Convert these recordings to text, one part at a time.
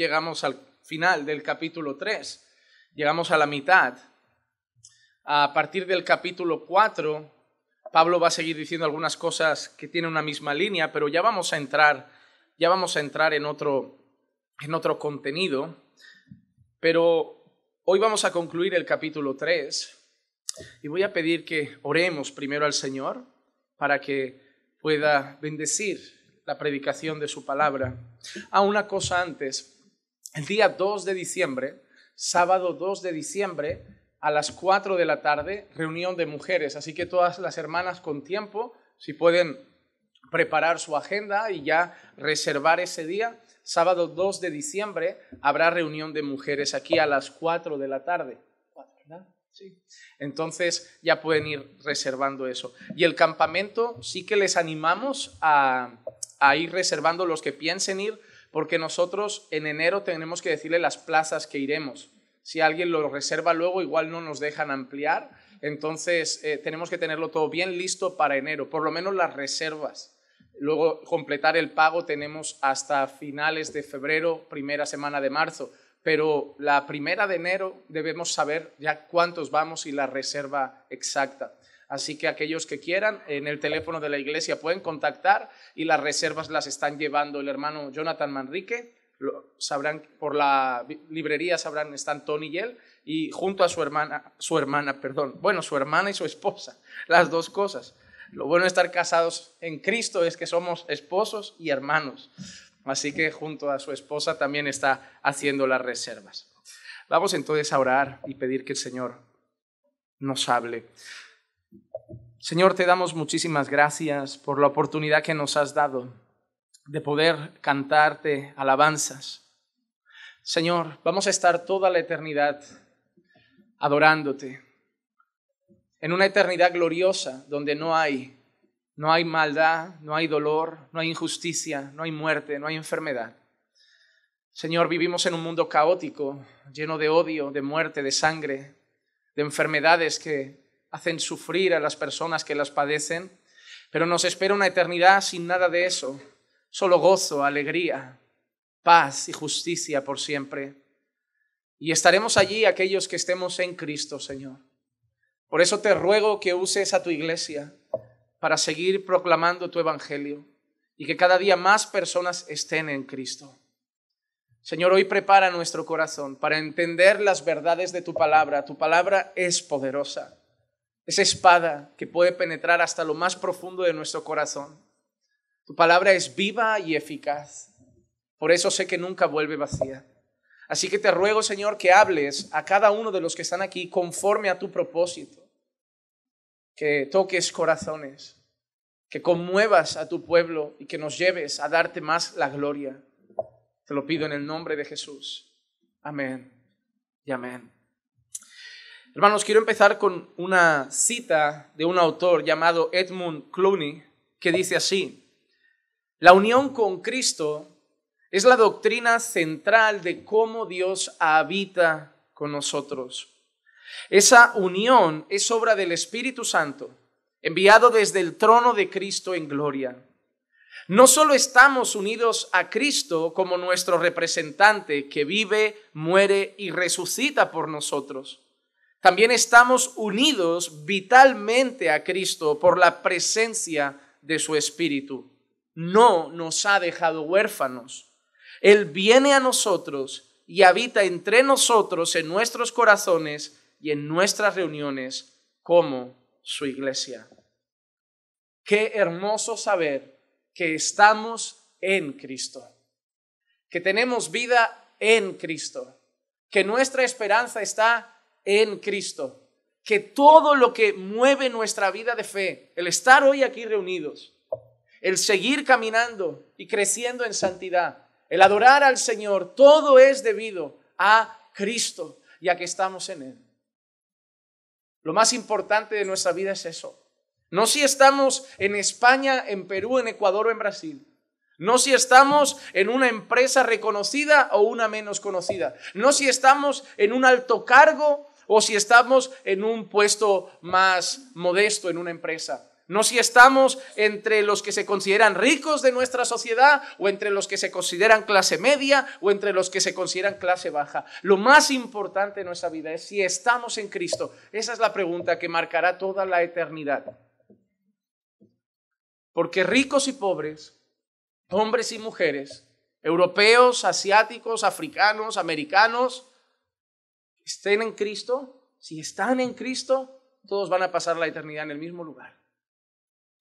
Llegamos al final del capítulo 3, llegamos a la mitad. A partir del capítulo 4, Pablo va a seguir diciendo algunas cosas que tienen una misma línea, pero ya vamos a entrar, ya vamos a entrar en otro, en otro contenido. Pero hoy vamos a concluir el capítulo 3 y voy a pedir que oremos primero al Señor para que pueda bendecir la predicación de su palabra. A una cosa antes, el día 2 de diciembre, sábado 2 de diciembre, a las 4 de la tarde, reunión de mujeres. Así que todas las hermanas con tiempo, si pueden preparar su agenda y ya reservar ese día, sábado 2 de diciembre, habrá reunión de mujeres aquí a las 4 de la tarde. Sí. Entonces ya pueden ir reservando eso. Y el campamento sí que les animamos a, a ir reservando los que piensen ir, porque nosotros en enero tenemos que decirle las plazas que iremos. Si alguien lo reserva luego, igual no nos dejan ampliar. Entonces, eh, tenemos que tenerlo todo bien listo para enero, por lo menos las reservas. Luego, completar el pago tenemos hasta finales de febrero, primera semana de marzo. Pero la primera de enero debemos saber ya cuántos vamos y la reserva exacta. Así que aquellos que quieran, en el teléfono de la iglesia pueden contactar y las reservas las están llevando el hermano Jonathan Manrique. Sabrán por la librería sabrán están Tony y él y junto a su hermana su hermana perdón bueno su hermana y su esposa las dos cosas. Lo bueno de estar casados en Cristo es que somos esposos y hermanos. Así que junto a su esposa también está haciendo las reservas. Vamos entonces a orar y pedir que el Señor nos hable Señor te damos muchísimas gracias por la oportunidad que nos has dado de poder cantarte alabanzas. Señor, vamos a estar toda la eternidad adorándote, en una eternidad gloriosa donde no hay no hay maldad, no hay dolor, no hay injusticia, no hay muerte, no hay enfermedad. Señor, vivimos en un mundo caótico, lleno de odio, de muerte, de sangre, de enfermedades que hacen sufrir a las personas que las padecen, pero nos espera una eternidad sin nada de eso, solo gozo, alegría, paz y justicia por siempre. Y estaremos allí aquellos que estemos en Cristo, Señor. Por eso te ruego que uses a tu iglesia para seguir proclamando tu evangelio y que cada día más personas estén en Cristo. Señor, hoy prepara nuestro corazón para entender las verdades de tu palabra. Tu palabra es poderosa. Es espada que puede penetrar hasta lo más profundo de nuestro corazón tu palabra es viva y eficaz. Por eso sé que nunca vuelve vacía. Así que te ruego, Señor, que hables a cada uno de los que están aquí conforme a tu propósito. Que toques corazones, que conmuevas a tu pueblo y que nos lleves a darte más la gloria. Te lo pido en el nombre de Jesús. Amén y amén. Hermanos, quiero empezar con una cita de un autor llamado Edmund Clooney que dice así, la unión con Cristo es la doctrina central de cómo Dios habita con nosotros. Esa unión es obra del Espíritu Santo, enviado desde el trono de Cristo en gloria. No solo estamos unidos a Cristo como nuestro representante que vive, muere y resucita por nosotros, también estamos unidos vitalmente a Cristo por la presencia de su Espíritu no nos ha dejado huérfanos. Él viene a nosotros y habita entre nosotros en nuestros corazones y en nuestras reuniones como su iglesia. Qué hermoso saber que estamos en Cristo, que tenemos vida en Cristo, que nuestra esperanza está en Cristo, que todo lo que mueve nuestra vida de fe, el estar hoy aquí reunidos, el seguir caminando y creciendo en santidad, el adorar al Señor, todo es debido a Cristo y a que estamos en Él. Lo más importante de nuestra vida es eso. No si estamos en España, en Perú, en Ecuador o en Brasil. No si estamos en una empresa reconocida o una menos conocida. No si estamos en un alto cargo o si estamos en un puesto más modesto en una empresa. No si estamos entre los que se consideran ricos de nuestra sociedad o entre los que se consideran clase media o entre los que se consideran clase baja. Lo más importante en nuestra vida es si estamos en Cristo. Esa es la pregunta que marcará toda la eternidad. Porque ricos y pobres, hombres y mujeres, europeos, asiáticos, africanos, americanos, estén en Cristo, si están en Cristo, todos van a pasar la eternidad en el mismo lugar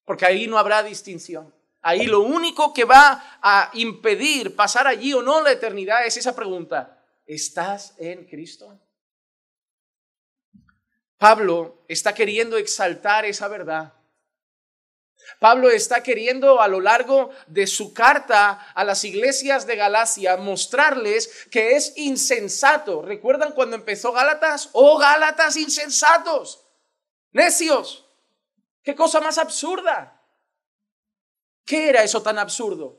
porque ahí no habrá distinción. Ahí lo único que va a impedir pasar allí o no la eternidad es esa pregunta, ¿estás en Cristo? Pablo está queriendo exaltar esa verdad. Pablo está queriendo a lo largo de su carta a las iglesias de Galacia mostrarles que es insensato. ¿Recuerdan cuando empezó Gálatas? Oh, Gálatas insensatos, necios. Qué cosa más absurda. ¿Qué era eso tan absurdo?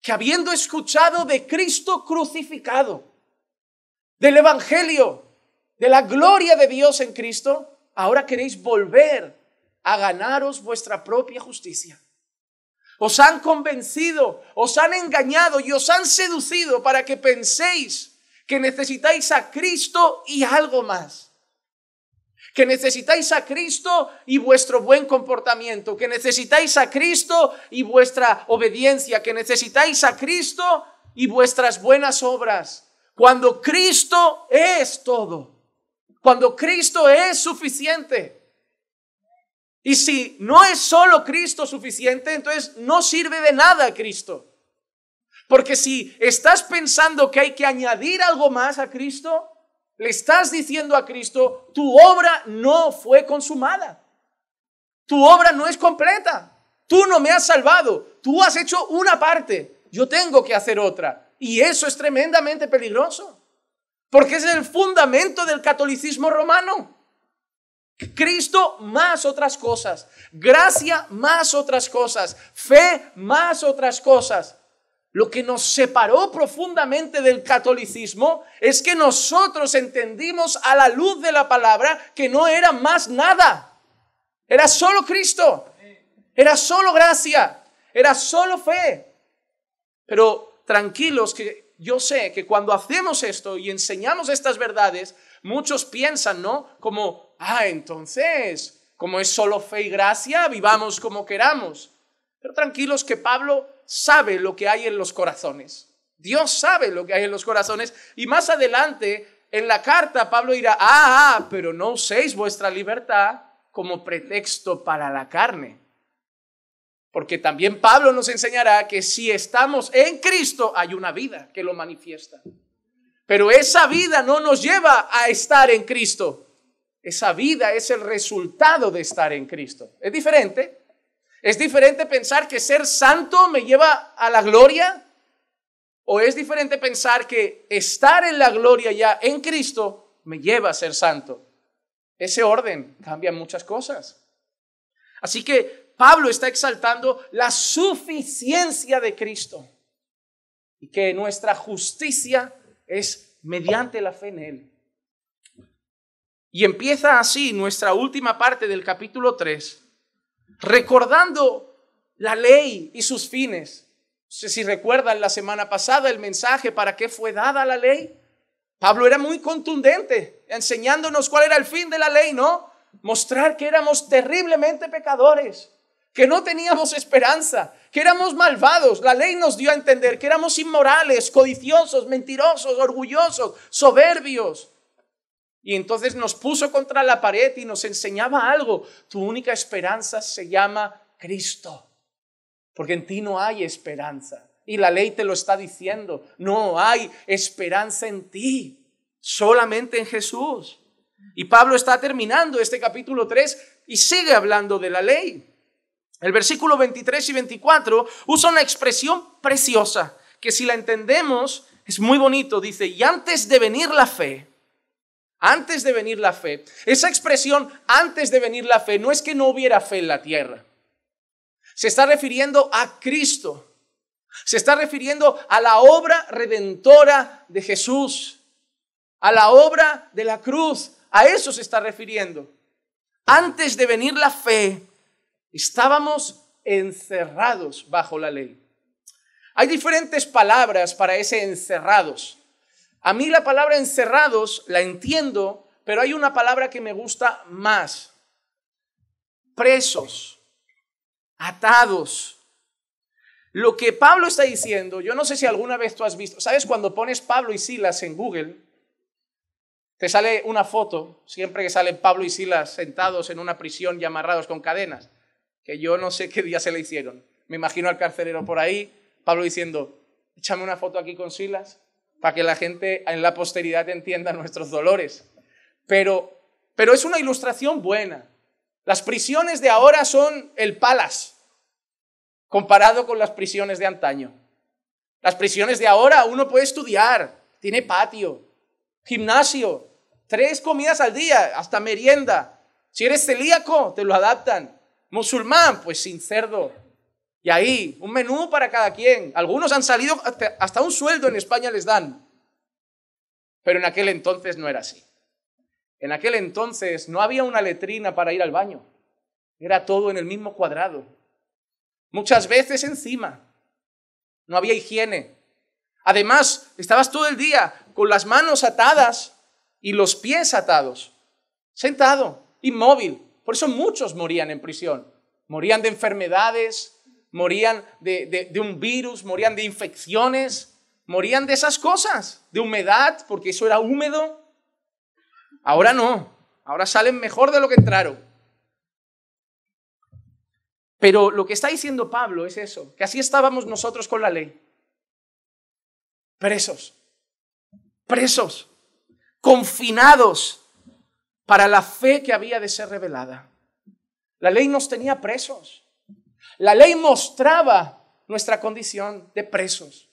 Que habiendo escuchado de Cristo crucificado, del Evangelio, de la gloria de Dios en Cristo, ahora queréis volver a ganaros vuestra propia justicia. Os han convencido, os han engañado y os han seducido para que penséis que necesitáis a Cristo y algo más que necesitáis a Cristo y vuestro buen comportamiento, que necesitáis a Cristo y vuestra obediencia, que necesitáis a Cristo y vuestras buenas obras. Cuando Cristo es todo, cuando Cristo es suficiente. Y si no es solo Cristo suficiente, entonces no sirve de nada Cristo. Porque si estás pensando que hay que añadir algo más a Cristo, le estás diciendo a Cristo, tu obra no fue consumada. Tu obra no es completa. Tú no me has salvado. Tú has hecho una parte. Yo tengo que hacer otra. Y eso es tremendamente peligroso. Porque es el fundamento del catolicismo romano. Cristo más otras cosas. Gracia más otras cosas. Fe más otras cosas. Lo que nos separó profundamente del catolicismo es que nosotros entendimos a la luz de la palabra que no era más nada. Era solo Cristo. Era solo gracia. Era solo fe. Pero tranquilos que yo sé que cuando hacemos esto y enseñamos estas verdades, muchos piensan, ¿no? Como, ah, entonces, como es solo fe y gracia, vivamos como queramos. Pero tranquilos que Pablo sabe lo que hay en los corazones. Dios sabe lo que hay en los corazones. Y más adelante, en la carta, Pablo dirá, ah, ah, pero no uséis vuestra libertad como pretexto para la carne. Porque también Pablo nos enseñará que si estamos en Cristo hay una vida que lo manifiesta. Pero esa vida no nos lleva a estar en Cristo. Esa vida es el resultado de estar en Cristo. Es diferente. ¿Es diferente pensar que ser santo me lleva a la gloria? ¿O es diferente pensar que estar en la gloria ya en Cristo me lleva a ser santo? Ese orden cambia muchas cosas. Así que Pablo está exaltando la suficiencia de Cristo y que nuestra justicia es mediante la fe en Él. Y empieza así nuestra última parte del capítulo 3 recordando la ley y sus fines. No sé si recuerdan la semana pasada el mensaje para qué fue dada la ley. Pablo era muy contundente, enseñándonos cuál era el fin de la ley, ¿no? Mostrar que éramos terriblemente pecadores, que no teníamos esperanza, que éramos malvados. La ley nos dio a entender que éramos inmorales, codiciosos, mentirosos, orgullosos, soberbios, y entonces nos puso contra la pared y nos enseñaba algo. Tu única esperanza se llama Cristo. Porque en ti no hay esperanza. Y la ley te lo está diciendo. No hay esperanza en ti. Solamente en Jesús. Y Pablo está terminando este capítulo 3 y sigue hablando de la ley. El versículo 23 y 24 usa una expresión preciosa que si la entendemos es muy bonito. Dice, y antes de venir la fe, antes de venir la fe. Esa expresión antes de venir la fe no es que no hubiera fe en la tierra. Se está refiriendo a Cristo. Se está refiriendo a la obra redentora de Jesús, a la obra de la cruz. A eso se está refiriendo. Antes de venir la fe, Estábamos encerrados bajo la ley. Hay diferentes palabras para ese encerrados. A mí la palabra encerrados la entiendo, pero hay una palabra que me gusta más. Presos, atados. Lo que Pablo está diciendo, yo no sé si alguna vez tú has visto, ¿sabes cuando pones Pablo y Silas en Google? Te sale una foto, siempre que salen Pablo y Silas sentados en una prisión y amarrados con cadenas, que yo no sé qué día se le hicieron. Me imagino al carcelero por ahí, Pablo diciendo, échame una foto aquí con Silas, para que la gente en la posteridad entienda nuestros dolores. Pero, pero es una ilustración buena. Las prisiones de ahora son el palas, comparado con las prisiones de antaño. Las prisiones de ahora uno puede estudiar, tiene patio, gimnasio, tres comidas al día, hasta merienda. Si eres celíaco, te lo adaptan. Musulmán, pues sin cerdo. Y ahí, un menú para cada quien. Algunos han salido, hasta un sueldo en España les dan. Pero en aquel entonces no era así. En aquel entonces no había una letrina para ir al baño. Era todo en el mismo cuadrado. Muchas veces encima. No había higiene. Además, estabas todo el día con las manos atadas y los pies atados, sentado, inmóvil. Por eso muchos morían en prisión. Morían de enfermedades, morían de, un virus, morían de infecciones, morían de esas cosas, de humedad, porque eso era húmedo. Ahora no, ahora salen mejor de lo que entraron. Pero lo que está diciendo Pablo es eso, que así estábamos nosotros con la ley. Presos, presos, confinados para la fe que había de ser revelada. La ley nos tenía presos. La ley mostraba nuestra condición de presos.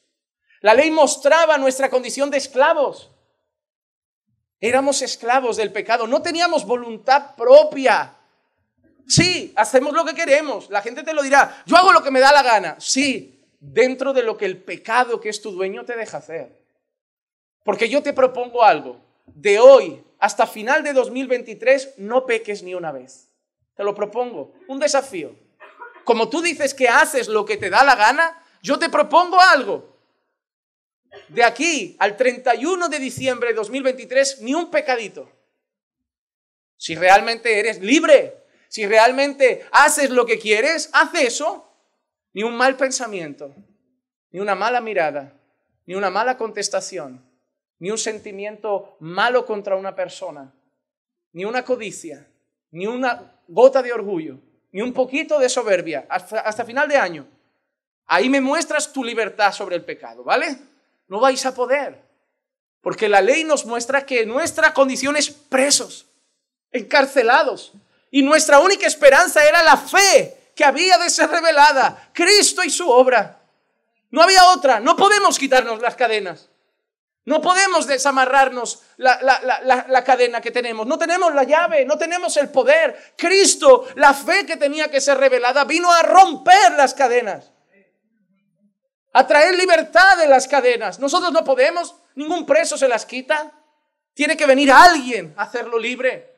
La ley mostraba nuestra condición de esclavos. Éramos esclavos del pecado, no teníamos voluntad propia. Sí, hacemos lo que queremos. La gente te lo dirá. Yo hago lo que me da la gana. Sí, dentro de lo que el pecado que es tu dueño te deja hacer. Porque yo te propongo algo. De hoy hasta final de 2023 no peques ni una vez. Te lo propongo. Un desafío. Como tú dices que haces lo que te da la gana, yo te propongo algo. De aquí al 31 de diciembre de 2023, ni un pecadito. Si realmente eres libre, si realmente haces lo que quieres, haz eso. Ni un mal pensamiento, ni una mala mirada, ni una mala contestación, ni un sentimiento malo contra una persona, ni una codicia, ni una gota de orgullo, ni un poquito de soberbia, hasta, final de año. Ahí me muestras tu libertad sobre el pecado, ¿vale? No vais a poder, porque la ley nos muestra que nuestra condición es presos, encarcelados, y nuestra única esperanza era la fe que había de ser revelada, Cristo y su obra. No había otra, no podemos quitarnos las cadenas. No podemos desamarrarnos la, la, cadena que tenemos. No tenemos la llave, no tenemos el poder. Cristo, la fe que tenía que ser revelada, vino a romper las cadenas. A traer libertad de las cadenas. Nosotros no podemos, ningún preso se las quita. Tiene que venir alguien a hacerlo libre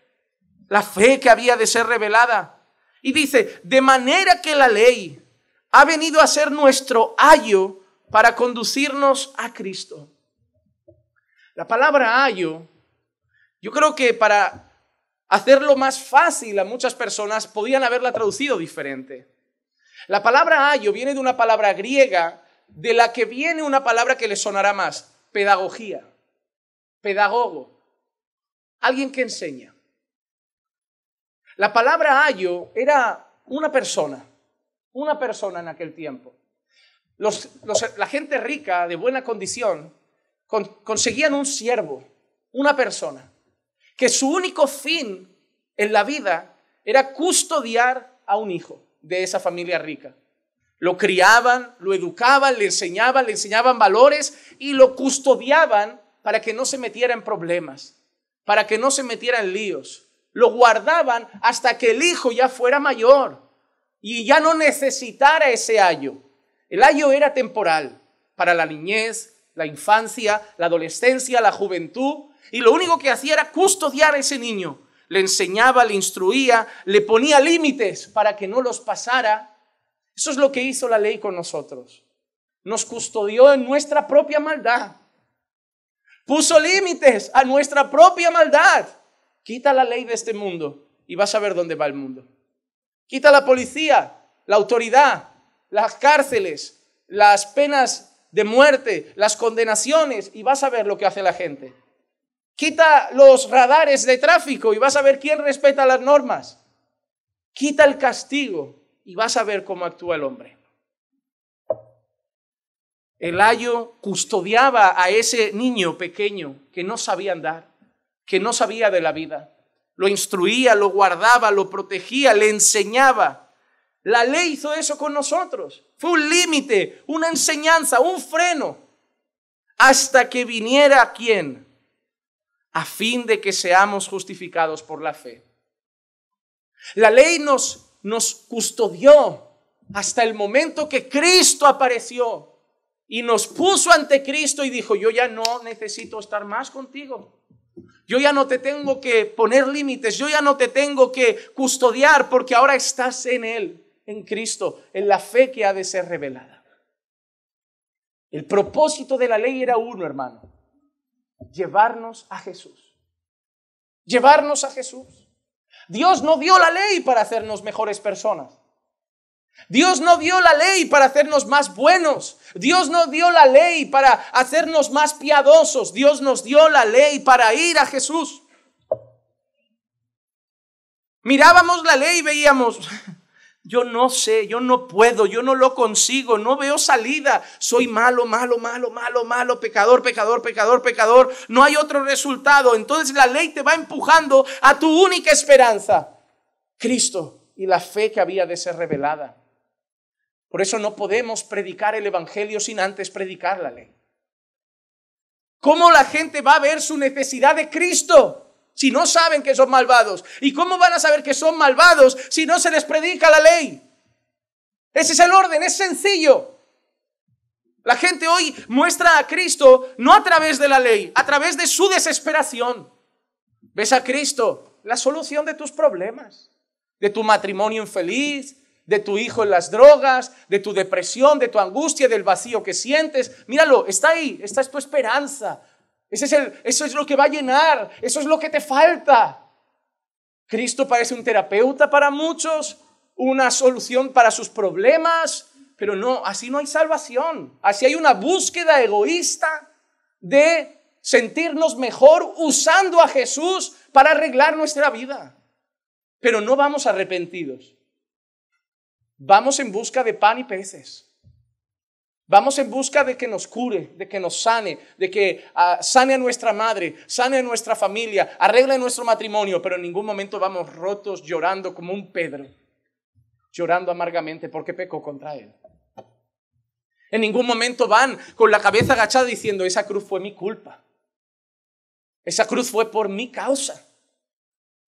la fe que había de ser revelada. Y dice, de manera que la ley ha venido a ser nuestro ayo para conducirnos a Cristo. La palabra ayo, yo creo que para hacerlo más fácil a muchas personas podían haberla traducido diferente. La palabra ayo viene de una palabra griega de la que viene una palabra que le sonará más, pedagogía, pedagogo, alguien que enseña. La palabra ayo era una persona, una persona en aquel tiempo. la gente rica, de buena condición, conseguían un siervo, una persona, que su único fin en la vida era custodiar a un hijo de esa familia rica. Lo criaban, lo educaban, le enseñaban, le enseñaban valores y lo custodiaban para que no se metiera en problemas, para que no se metiera en líos lo guardaban hasta que el hijo ya fuera mayor y ya no necesitara ese ayo. El ayo era temporal para la niñez, la infancia, la adolescencia, la juventud, y lo único que hacía era custodiar a ese niño. le enseñaba, le instruía, le ponía límites para que no los pasara. Eso es lo que hizo la ley con nosotros. Nos custodió en nuestra propia maldad. Puso límites a nuestra propia maldad. Quita la ley de este mundo y vas a ver dónde va el mundo. Quita la policía, la autoridad, las cárceles, las penas de muerte, las condenaciones y vas a ver lo que hace la gente. Quita los radares de tráfico y vas a ver quién respeta las normas. Quita el castigo y vas a ver cómo actúa el hombre. El ayo custodiaba a ese niño pequeño que no sabía andar, que no sabía de la vida. Lo instruía, lo guardaba, lo protegía, le enseñaba. La ley hizo eso con nosotros. Fue un límite, una enseñanza, un freno, hasta que viniera quien, a fin de que seamos justificados por la fe. La ley nos, nos custodió hasta el momento que Cristo apareció y nos puso ante Cristo y dijo, yo ya no necesito estar más contigo. Yo ya no te tengo que poner límites, yo ya no te tengo que custodiar porque ahora estás en Él, en Cristo, en la fe que ha de ser revelada. El propósito de la ley era uno, hermano, llevarnos a Jesús. Llevarnos a Jesús. Dios no dio la ley para hacernos mejores personas. Dios no dio la ley para hacernos más buenos. Dios no dio la ley para hacernos más piadosos. Dios nos dio la ley para ir a Jesús. Mirábamos la ley y veíamos, yo no sé, yo no puedo, yo no lo consigo, no veo salida. Soy malo, malo, malo, malo, malo, pecador, pecador, pecador, pecador. No hay otro resultado. Entonces la ley te va empujando a tu única esperanza, Cristo y la fe que había de ser revelada. Por eso no podemos predicar el Evangelio sin antes predicar la ley. ¿Cómo la gente va a ver su necesidad de Cristo si no saben que son malvados? ¿Y cómo van a saber que son malvados si no se les predica la ley? Ese es el orden, es sencillo. La gente hoy muestra a Cristo no a través de la ley, a través de su desesperación. Ves a Cristo, la solución de tus problemas, de tu matrimonio infeliz, de tu hijo en las drogas, de tu depresión, de tu angustia, del vacío que sientes. Míralo, está ahí, esta es tu esperanza. Eso es lo que va a llenar, eso es lo que te falta. Cristo parece un terapeuta para muchos, una solución para sus problemas, pero no, así no hay salvación. Así hay una búsqueda egoísta de sentirnos mejor usando a Jesús para arreglar nuestra vida. Pero no vamos arrepentidos. Vamos en busca de pan y peces. Vamos en busca de que nos cure, de que nos sane, de que ah, sane a nuestra madre, sane a nuestra familia, arregle nuestro matrimonio, pero en ningún momento vamos rotos llorando como un Pedro, llorando amargamente porque pecó contra él. En ningún momento van con la cabeza agachada diciendo, esa cruz fue mi culpa. Esa cruz fue por mi causa.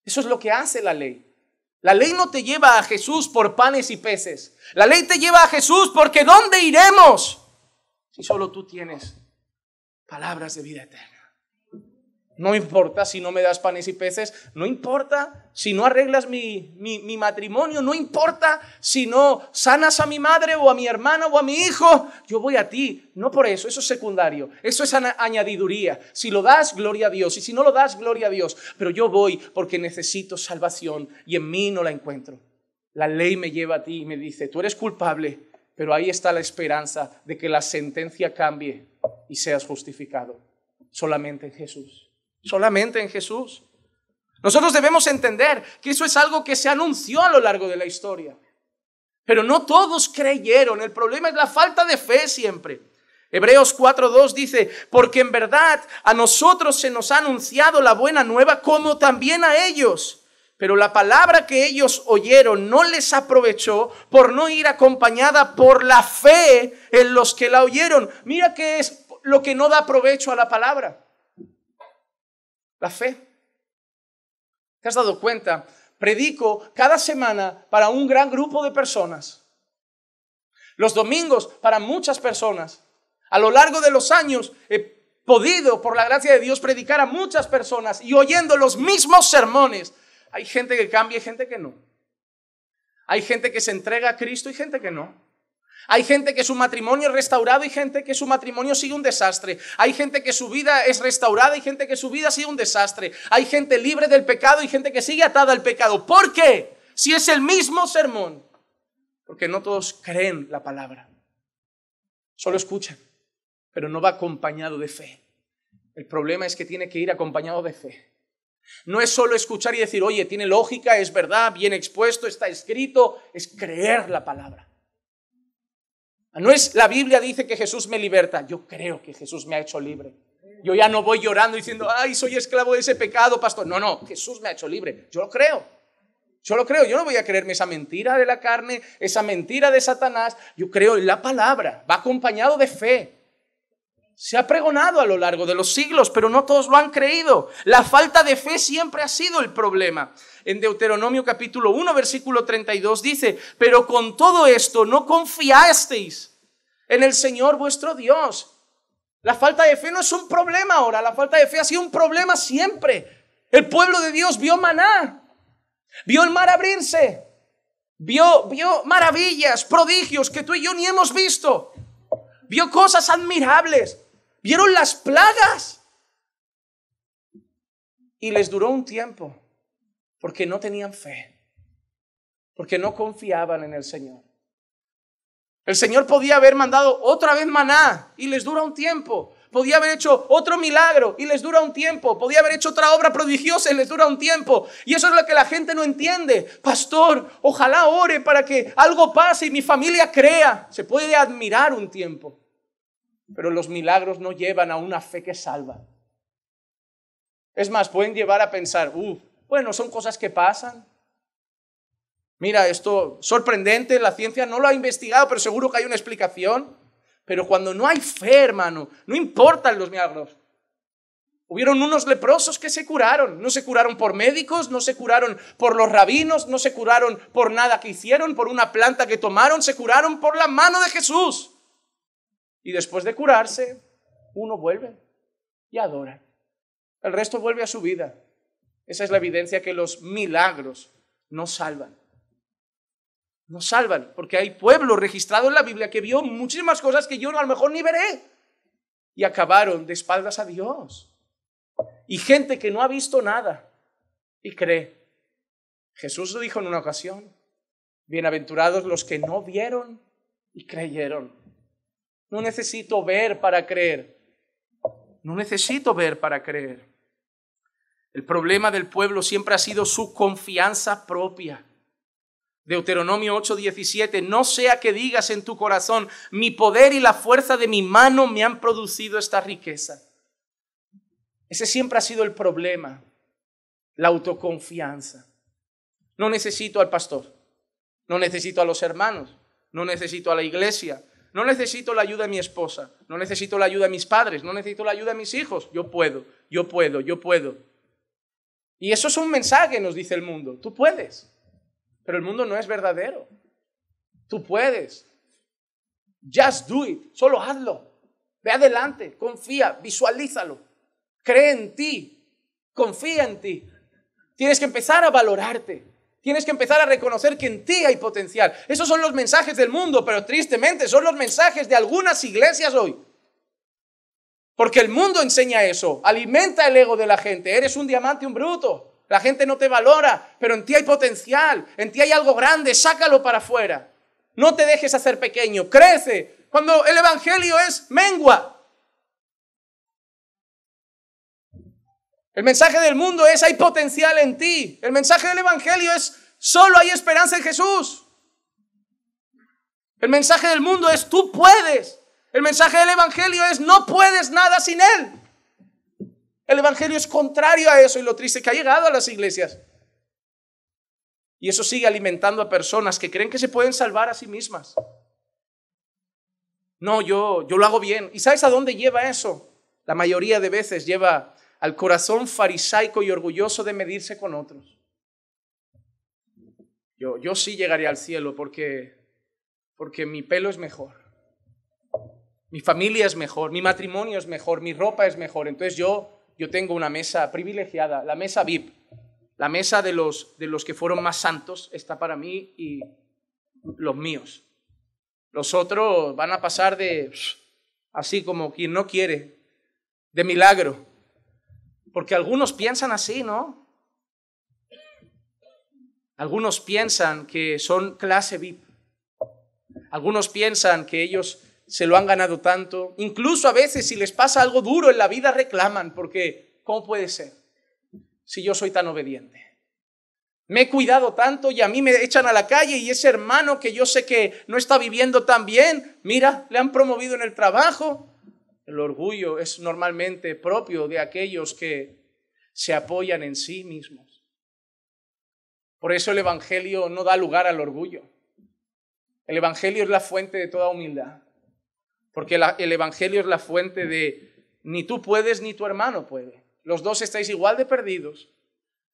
Eso es lo que hace la ley. La ley no te lleva a Jesús por panes y peces. La ley te lleva a Jesús porque ¿dónde iremos? Si solo tú tienes palabras de vida eterna. No importa si no me das panes y peces, no importa si no arreglas mi, mi, matrimonio, no importa si no sanas a mi madre o a mi hermana o a mi hijo, yo voy a ti. No por eso, eso es secundario, eso es añadiduría. Si lo das, gloria a Dios, y si no lo das, gloria a Dios. Pero yo voy porque necesito salvación y en mí no la encuentro. La ley me lleva a ti y me dice, tú eres culpable, pero ahí está la esperanza de que la sentencia cambie y seas justificado solamente en Jesús solamente en Jesús. Nosotros debemos entender que eso es algo que se anunció a lo largo de la historia. Pero no todos creyeron. El problema es la falta de fe siempre. Hebreos 4.2 dice, porque en verdad a nosotros se nos ha anunciado la buena nueva como también a ellos. Pero la palabra que ellos oyeron no les aprovechó por no ir acompañada por la fe en los que la oyeron. Mira qué es lo que no da provecho a la palabra. La fe. ¿Te has dado cuenta? Predico cada semana para un gran grupo de personas. Los domingos para muchas personas. A lo largo de los años he podido, por la gracia de Dios, predicar a muchas personas y oyendo los mismos sermones. hay gente que cambia y gente que no. Hay gente que se entrega a Cristo y gente que no. Hay gente que su matrimonio es restaurado y gente que su matrimonio sigue un desastre. Hay gente que su vida es restaurada y gente que su vida sigue un desastre. Hay gente libre del pecado y gente que sigue atada al pecado. ¿Por qué? Si es el mismo sermón. Porque no todos creen la palabra. Solo escuchan, pero no va acompañado de fe. El problema es que tiene que ir acompañado de fe. No es solo escuchar y decir, oye, tiene lógica, es verdad, bien expuesto, está escrito, es creer la palabra. No es la Biblia dice que Jesús me liberta, yo creo que Jesús me ha hecho libre. Yo ya no voy llorando diciendo, ay, soy esclavo de ese pecado, pastor. No, no, Jesús me ha hecho libre. Yo lo creo. Yo lo creo. Yo no voy a creerme esa mentira de la carne, esa mentira de Satanás. Yo creo en la palabra. Va acompañado de fe. Se ha pregonado a lo largo de los siglos, pero no todos lo han creído. La falta de fe siempre ha sido el problema. En Deuteronomio capítulo 1, versículo 32 dice, pero con todo esto no confiasteis en el Señor vuestro Dios. La falta de fe no es un problema ahora, la falta de fe ha sido un problema siempre. El pueblo de Dios vio maná, vio el mar abrirse, vio, vio maravillas, prodigios que tú y yo ni hemos visto, vio cosas admirables. Vieron las plagas. Y les duró un tiempo porque no tenían fe, porque no confiaban en el Señor. El Señor podía haber mandado otra vez maná y les dura un tiempo. Podía haber hecho otro milagro y les dura un tiempo. Podía haber hecho otra obra prodigiosa y les dura un tiempo. Y eso es lo que la gente no entiende. Pastor, ojalá ore para que algo pase y mi familia crea. Se puede admirar un tiempo. Pero los milagros no llevan a una fe que salva. Es más, pueden llevar a pensar, uff, bueno, son cosas que pasan. Mira, esto sorprendente, la ciencia no lo ha investigado, pero seguro que hay una explicación. Pero cuando no hay fe, hermano, no importan los milagros. Hubieron unos leprosos que se curaron. No se curaron por médicos, no se curaron por los rabinos, no se curaron por nada que hicieron, por una planta que tomaron, se curaron por la mano de Jesús. Y después de curarse, uno vuelve y adora. El resto vuelve a su vida. Esa es la evidencia que los milagros no salvan. No salvan, porque hay pueblo registrado en la Biblia que vio muchísimas cosas que yo a lo mejor ni veré. Y acabaron de espaldas a Dios. Y gente que no ha visto nada y cree. Jesús lo dijo en una ocasión. Bienaventurados los que no vieron y creyeron. No necesito ver para creer. No necesito ver para creer. El problema del pueblo siempre ha sido su confianza propia. Deuteronomio 8:17, no sea que digas en tu corazón, mi poder y la fuerza de mi mano me han producido esta riqueza. Ese siempre ha sido el problema, la autoconfianza. No necesito al pastor, no necesito a los hermanos, no necesito a la iglesia, no necesito la ayuda de mi esposa, no necesito la ayuda de mis padres, no necesito la ayuda de mis hijos. Yo puedo, yo puedo, yo puedo. Y eso es un mensaje, nos dice el mundo. Tú puedes. Pero el mundo no es verdadero. Tú puedes. Just do it. Solo hazlo. Ve adelante. Confía. Visualízalo. Cree en ti. Confía en ti. Tienes que empezar a valorarte. Tienes que empezar a reconocer que en ti hay potencial. Esos son los mensajes del mundo, pero tristemente son los mensajes de algunas iglesias hoy. Porque el mundo enseña eso, alimenta el ego de la gente. Eres un diamante, un bruto. La gente no te valora, pero en ti hay potencial, en ti hay algo grande, sácalo para afuera. No te dejes hacer pequeño, crece. Cuando el Evangelio es mengua. El mensaje del mundo es hay potencial en ti. El mensaje del Evangelio es solo hay esperanza en Jesús. El mensaje del mundo es tú puedes. El mensaje del Evangelio es no puedes nada sin Él. El Evangelio es contrario a eso y lo triste que ha llegado a las iglesias. Y eso sigue alimentando a personas que creen que se pueden salvar a sí mismas. No, yo, yo lo hago bien. ¿Y sabes a dónde lleva eso? La mayoría de veces lleva al corazón farisaico y orgulloso de medirse con otros. Yo, yo sí llegaría al cielo porque, porque mi pelo es mejor, mi familia es mejor, mi matrimonio es mejor, mi ropa es mejor. Entonces yo, yo tengo una mesa privilegiada, la mesa VIP. La mesa de los, de los que fueron más santos está para mí y los míos. Los otros van a pasar de así como quien no quiere, de milagro. Porque algunos piensan así, ¿no? Algunos piensan que son clase VIP. Algunos piensan que ellos se lo han ganado tanto. Incluso a veces si les pasa algo duro en la vida reclaman porque, ¿cómo puede ser si yo soy tan obediente? Me he cuidado tanto y a mí me echan a la calle y ese hermano que yo sé que no está viviendo tan bien, mira, le han promovido en el trabajo. El orgullo es normalmente propio de aquellos que se apoyan en sí mismos. Por eso el Evangelio no da lugar al orgullo. El Evangelio es la fuente de toda humildad. Porque el Evangelio es la fuente de ni tú puedes ni tu hermano puede. Los dos estáis igual de perdidos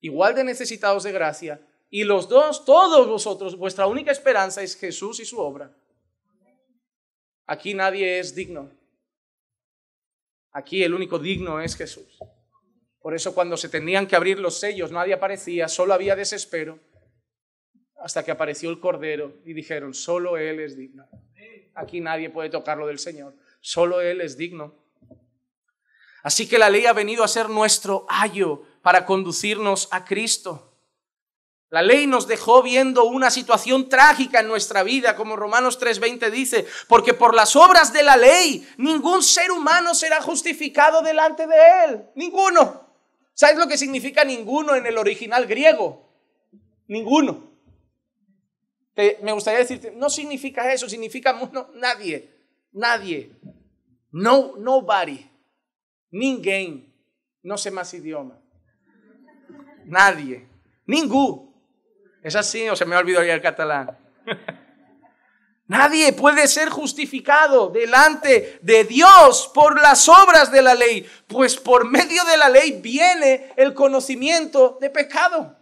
igual de necesitados de gracia, y los dos, todos vosotros, vuestra única esperanza es Jesús y su obra. Aquí nadie es digno. Aquí el único digno es Jesús. Por eso cuando se tenían que abrir los sellos nadie aparecía, solo había desespero, hasta que apareció el Cordero y dijeron, solo Él es digno. Aquí nadie puede tocar lo del Señor, solo Él es digno. Así que la ley ha venido a ser nuestro ayo para conducirnos a Cristo. La ley nos dejó viendo una situación trágica en nuestra vida, como Romanos 3:20 dice, porque por las obras de la ley ningún ser humano será justificado delante de él, ninguno. ¿Sabes lo que significa ninguno en el original griego? Ninguno. me gustaría decirte, no significa eso, significa nadie, nadie, no, nobody, ninguém, no sé más idioma. Nadie. Ningú. ¿Es así o se me ha olvidado ya el catalán? Nadie puede ser justificado delante de Dios por las obras de la ley, pues por medio de la ley viene el conocimiento de pecado.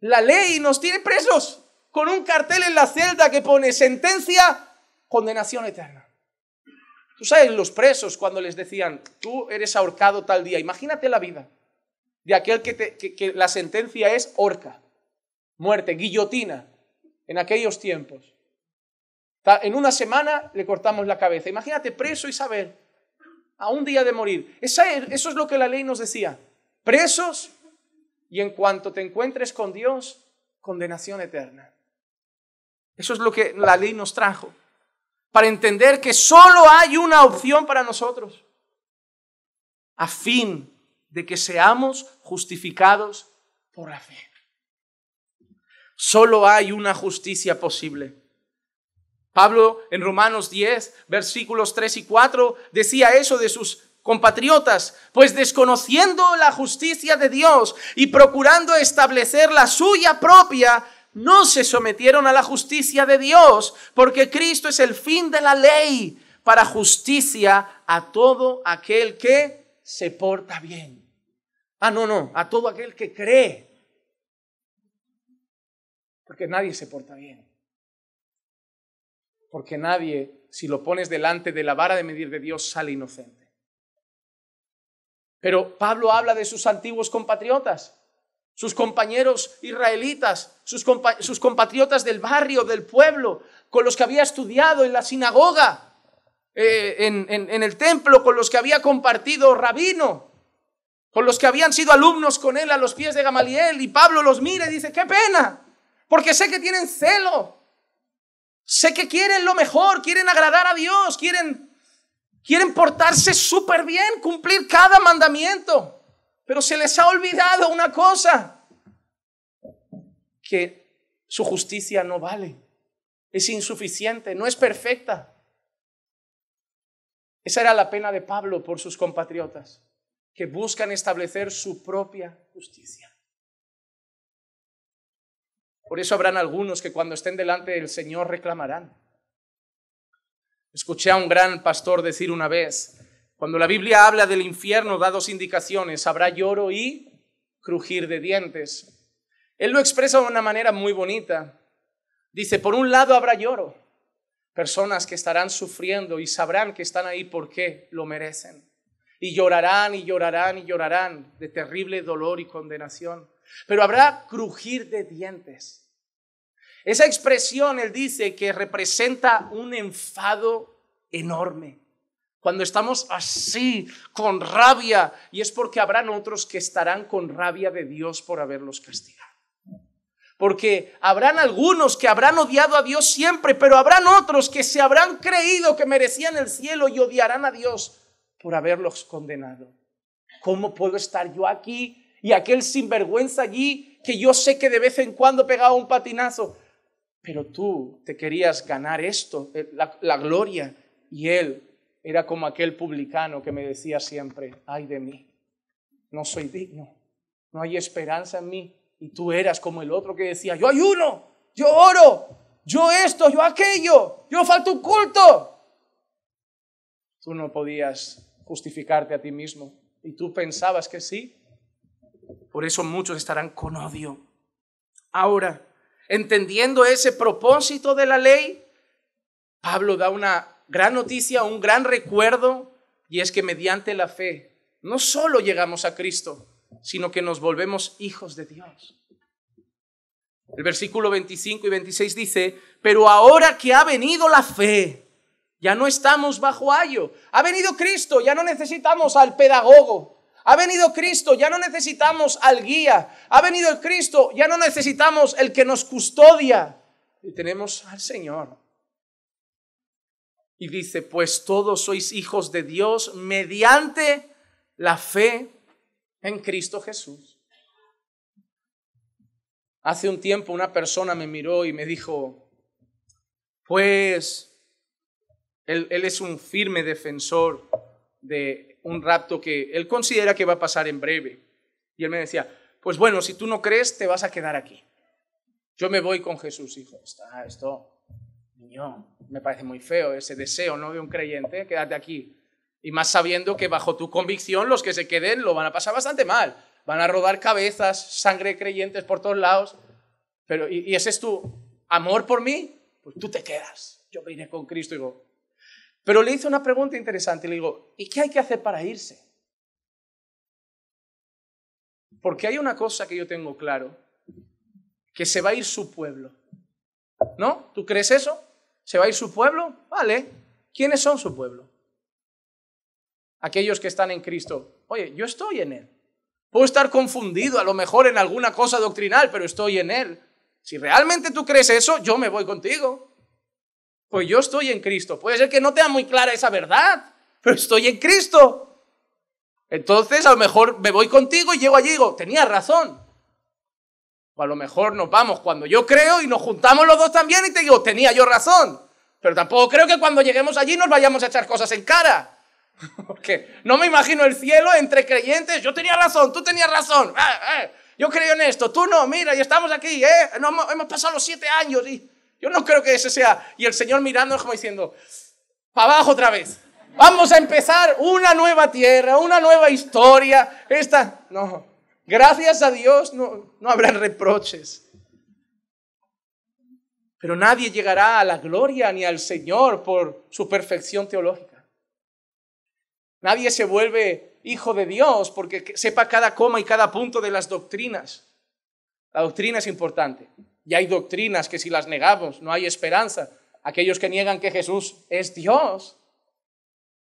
La ley nos tiene presos con un cartel en la celda que pone sentencia, condenación eterna. Tú sabes, los presos cuando les decían, tú eres ahorcado tal día, imagínate la vida de aquel que, la sentencia es horca, muerte, guillotina, en aquellos tiempos. En una semana le cortamos la cabeza. Imagínate preso Isabel, a un día de morir. eso es lo que la ley nos decía. Presos y en cuanto te encuentres con Dios, condenación eterna. Eso es lo que la ley nos trajo. Para entender que solo hay una opción para nosotros. A fin de que seamos justificados por la fe. Solo hay una justicia posible. Pablo en Romanos 10, versículos 3 y 4, decía eso de sus compatriotas, pues desconociendo la justicia de Dios y procurando establecer la suya propia, no se sometieron a la justicia de Dios, porque Cristo es el fin de la ley para justicia a todo aquel que se porta bien. Ah, no, no, a todo aquel que cree. Porque nadie se porta bien. Porque nadie, si lo pones delante de la vara de medir de Dios, sale inocente. Pero Pablo habla de sus antiguos compatriotas, sus compañeros israelitas, sus, compatriotas del barrio, del pueblo, con los que había estudiado en la sinagoga, eh, en el templo, con los que había compartido rabino con los que habían sido alumnos con él a los pies de Gamaliel, y Pablo los mira y dice, qué pena, porque sé que tienen celo, sé que quieren lo mejor, quieren agradar a Dios, quieren, quieren portarse súper bien, cumplir cada mandamiento, pero se les ha olvidado una cosa, que su justicia no vale, es insuficiente, no es perfecta. Esa era la pena de Pablo por sus compatriotas que buscan establecer su propia justicia. Por eso habrán algunos que cuando estén delante del Señor reclamarán. Escuché a un gran pastor decir una vez, cuando la Biblia habla del infierno da dos indicaciones, habrá lloro y crujir de dientes. Él lo expresa de una manera muy bonita. Dice, por un lado habrá lloro, personas que estarán sufriendo y sabrán que están ahí porque lo merecen y llorarán y llorarán y llorarán de terrible dolor y condenación. Pero habrá crujir de dientes. Esa expresión, él dice, que representa un enfado enorme. Cuando estamos así, con rabia, y es porque habrán otros que estarán con rabia de Dios por haberlos castigado. Porque habrán algunos que habrán odiado a Dios siempre, pero habrán otros que se habrán creído que merecían el cielo y odiarán a Dios por haberlos condenado. ¿Cómo puedo estar yo aquí y aquel sinvergüenza allí que yo sé que de vez en cuando pegaba un patinazo? Pero tú te querías ganar esto, eh, la, gloria, y él era como aquel publicano que me decía siempre, ay de mí, no soy digno, no hay esperanza en mí. Y tú eras como el otro que decía, yo ayuno, yo oro, yo esto, yo aquello, yo falto un culto. Tú no podías justificarte a ti mismo y tú pensabas que sí. Por eso muchos estarán con odio. Ahora, entendiendo ese propósito de la ley, Pablo da una gran noticia, un gran recuerdo, y es que mediante la fe no solo llegamos a Cristo, sino que nos volvemos hijos de Dios. El versículo 25 y 26 dice, pero ahora que ha venido la fe, ya no estamos bajo ayo. Ha venido Cristo, ya no necesitamos al pedagogo. Ha venido Cristo, ya no necesitamos al guía. Ha venido el Cristo, ya no necesitamos el que nos custodia. Y tenemos al Señor. Y dice, pues todos sois hijos de Dios mediante la fe en Cristo Jesús. Hace un tiempo una persona me miró y me dijo, pues él, él, es un firme defensor de un rapto que él considera que va a pasar en breve. Y él me decía, pues bueno, si tú no crees, te vas a quedar aquí. Yo me voy con Jesús, hijo. Está, esto me parece muy feo ese deseo, ¿no? De un creyente, quédate aquí. Y más sabiendo que bajo tu convicción los que se queden lo van a pasar bastante mal. Van a rodar cabezas, sangre de creyentes por todos lados. Pero, ¿y, ese es tu amor por mí? Pues tú te quedas. Yo vine con Cristo y digo. Pero le hice una pregunta interesante. Le digo, ¿y qué hay que hacer para irse? Porque hay una cosa que yo tengo claro, que se va a ir su pueblo. ¿No? ¿Tú crees eso? ¿Se va a ir su pueblo? Vale. ¿Quiénes son su pueblo? Aquellos que están en Cristo. Oye, yo estoy en Él. Puedo estar confundido a lo mejor en alguna cosa doctrinal, pero estoy en Él. Si realmente tú crees eso, yo me voy contigo. Pues yo estoy en Cristo. Puede ser que no tenga muy clara esa verdad, pero estoy en Cristo. Entonces a lo mejor me voy contigo y llego allí y digo, tenía razón. O a lo mejor nos vamos cuando yo creo y nos juntamos los dos también y te digo, tenía yo razón. Pero tampoco creo que cuando lleguemos allí nos vayamos a echar cosas en cara. Porque no me imagino el cielo entre creyentes. Yo tenía razón, tú tenías razón. Eh, eh, yo creo en esto, tú no, mira, y estamos aquí, ¿eh? hemos pasado los siete años y yo no creo que ese sea. Y el Señor mirándonos como diciendo, para abajo otra vez. Vamos a empezar una nueva tierra, una nueva historia. Esta, no, Gracias a Dios no, no habrá reproches. Pero nadie llegará a la gloria ni al Señor por su perfección teológica. Nadie se vuelve hijo de Dios porque sepa cada coma y cada punto de las doctrinas. La doctrina es importante. Y hay doctrinas que si las negamos no hay esperanza. Aquellos que niegan que Jesús es Dios.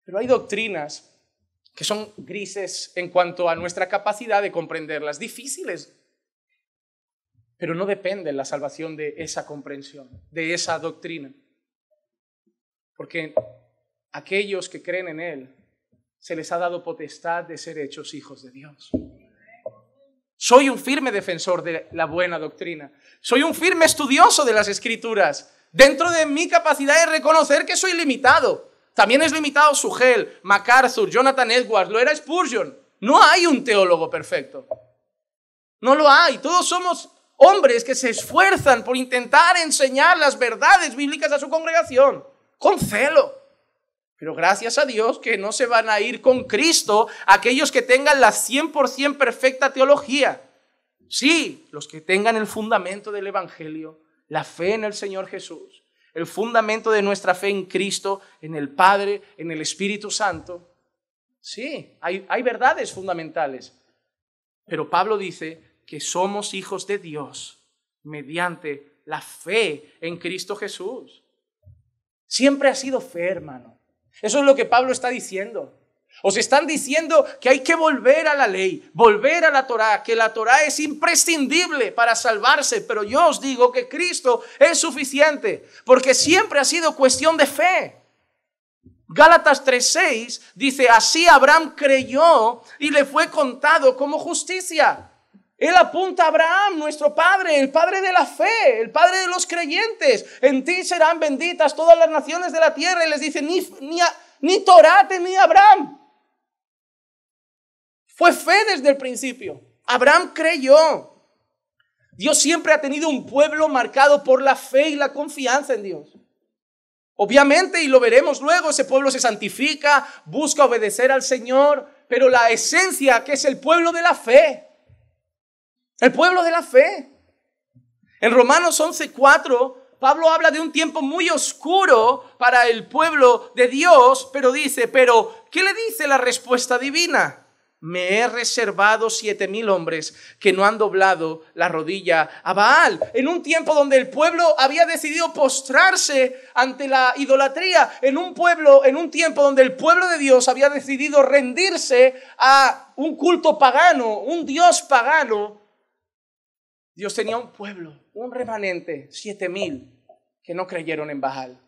Pero hay doctrinas que son grises en cuanto a nuestra capacidad de comprenderlas, difíciles. Pero no depende la salvación de esa comprensión, de esa doctrina. Porque aquellos que creen en Él, se les ha dado potestad de ser hechos hijos de Dios. Soy un firme defensor de la buena doctrina. Soy un firme estudioso de las escrituras. Dentro de mi capacidad de reconocer que soy limitado. También es limitado Sugel, MacArthur, Jonathan Edwards, lo era Spurgeon. No hay un teólogo perfecto. No lo hay. Todos somos hombres que se esfuerzan por intentar enseñar las verdades bíblicas a su congregación, con celo. Pero gracias a Dios que no se van a ir con Cristo aquellos que tengan la 100% perfecta teología. Sí, los que tengan el fundamento del Evangelio, la fe en el Señor Jesús el fundamento de nuestra fe en Cristo, en el Padre, en el Espíritu Santo. Sí, hay, hay verdades fundamentales. Pero Pablo dice, que somos hijos de Dios mediante la fe en Cristo Jesús. Siempre ha sido fe, hermano. Eso es lo que Pablo está diciendo. Os están diciendo que hay que volver a la ley, volver a la Torá, que la Torá es imprescindible para salvarse, pero yo os digo que Cristo es suficiente, porque siempre ha sido cuestión de fe. Gálatas 3:6 dice, así Abraham creyó y le fue contado como justicia. Él apunta a Abraham, nuestro padre, el padre de la fe, el padre de los creyentes. En ti serán benditas todas las naciones de la tierra. Y les dice, ni, ni, ni Torah ni Abraham. Fue fe desde el principio. Abraham creyó. Dios siempre ha tenido un pueblo marcado por la fe y la confianza en Dios. Obviamente, y lo veremos luego, ese pueblo se santifica, busca obedecer al Señor, pero la esencia que es el pueblo de la fe. El pueblo de la fe. En Romanos 11:4, Pablo habla de un tiempo muy oscuro para el pueblo de Dios, pero dice, pero ¿qué le dice la respuesta divina? me he reservado siete mil hombres que no han doblado la rodilla a Baal. En un tiempo donde el pueblo había decidido postrarse ante la idolatría, en un pueblo, en un tiempo donde el pueblo de Dios había decidido rendirse a un culto pagano, un Dios pagano, Dios tenía un pueblo, un remanente, siete mil, que no creyeron en Baal,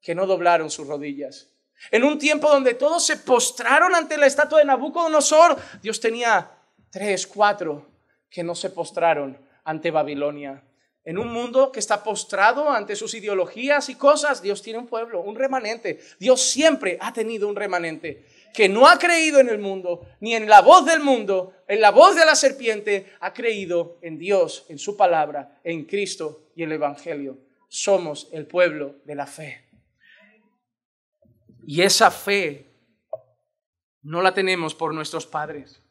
que no doblaron sus rodillas. En un tiempo donde todos se postraron ante la estatua de Nabucodonosor, Dios tenía tres, cuatro que no se postraron ante Babilonia. En un mundo que está postrado ante sus ideologías y cosas, Dios tiene un pueblo, un remanente. Dios siempre ha tenido un remanente que no ha creído en el mundo, ni en la voz del mundo, en la voz de la serpiente, ha creído en Dios, en su palabra, en Cristo y el Evangelio. Somos el pueblo de la fe. Y esa fe no la tenemos por nuestros padres,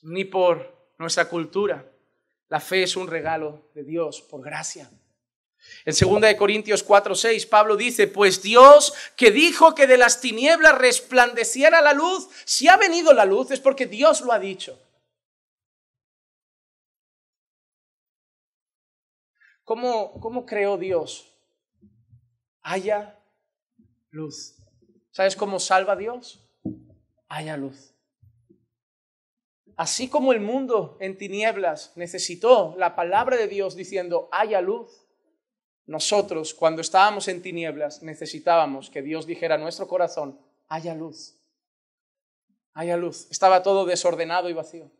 ni por nuestra cultura. La fe es un regalo de Dios por gracia. En 2 Corintios 4, 6, Pablo dice, pues Dios que dijo que de las tinieblas resplandeciera la luz, si ha venido la luz es porque Dios lo ha dicho. ¿Cómo, cómo creó Dios? Haya luz. ¿Sabes cómo salva Dios? Haya luz. Así como el mundo en tinieblas necesitó la palabra de Dios diciendo, haya luz, nosotros cuando estábamos en tinieblas necesitábamos que Dios dijera a nuestro corazón, haya luz, haya luz. Estaba todo desordenado y vacío.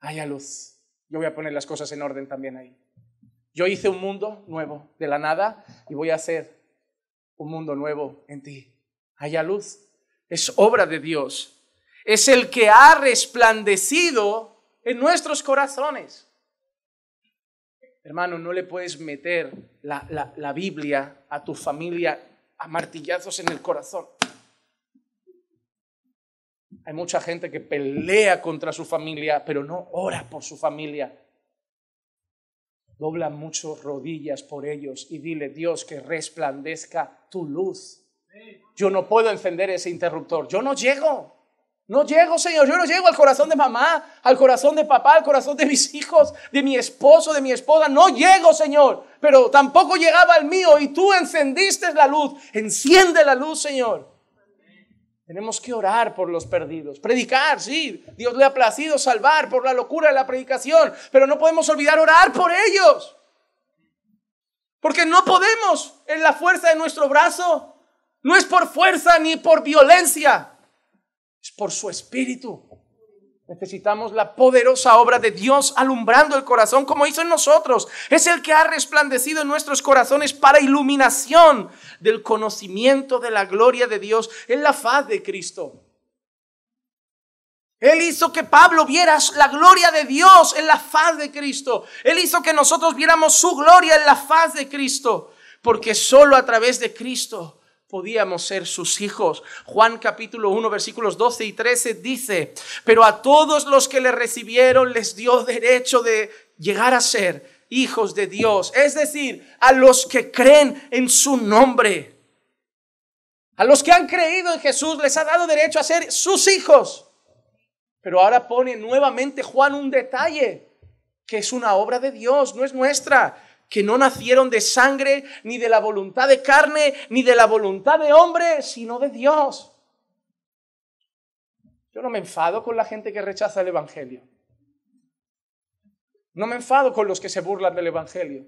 Haya luz. Yo voy a poner las cosas en orden también ahí. Yo hice un mundo nuevo de la nada y voy a hacer un mundo nuevo en ti. Haya luz. Es obra de Dios. Es el que ha resplandecido en nuestros corazones. Hermano, no le puedes meter la, la, Biblia a tu familia a martillazos en el corazón. Hay mucha gente que pelea contra su familia, pero no ora por su familia. Dobla mucho rodillas por ellos y dile, Dios, que resplandezca tu luz. Yo no puedo encender ese interruptor. Yo no llego. No llego, Señor. Yo no llego al corazón de mamá, al corazón de papá, al corazón de mis hijos, de mi esposo, de mi esposa. No llego, Señor. Pero tampoco llegaba al mío y tú encendiste la luz. Enciende la luz, Señor. Tenemos que orar por los perdidos. Predicar, sí. Dios le ha placido salvar por la locura de la predicación. Pero no podemos olvidar orar por ellos. Porque no podemos en la fuerza de nuestro brazo. No es por fuerza ni por violencia. Es por su espíritu. Necesitamos la poderosa obra de Dios alumbrando el corazón como hizo en nosotros. Es el que ha resplandecido en nuestros corazones para iluminación del conocimiento de la gloria de Dios en la faz de Cristo. Él hizo que Pablo viera la gloria de Dios en la faz de Cristo. Él hizo que nosotros viéramos su gloria en la faz de Cristo. Porque solo a través de Cristo podíamos ser sus hijos. Juan capítulo 1 versículos 12 y 13 dice, pero a todos los que le recibieron les dio derecho de llegar a ser hijos de Dios, es decir, a los que creen en su nombre. A los que han creído en Jesús les ha dado derecho a ser sus hijos. Pero ahora pone nuevamente Juan un detalle, que es una obra de Dios, no es nuestra, que no nacieron de sangre, ni de la voluntad de carne, ni de la voluntad de hombre, sino de Dios. Yo no me enfado con la gente que rechaza el Evangelio. No me enfado con los que se burlan del Evangelio.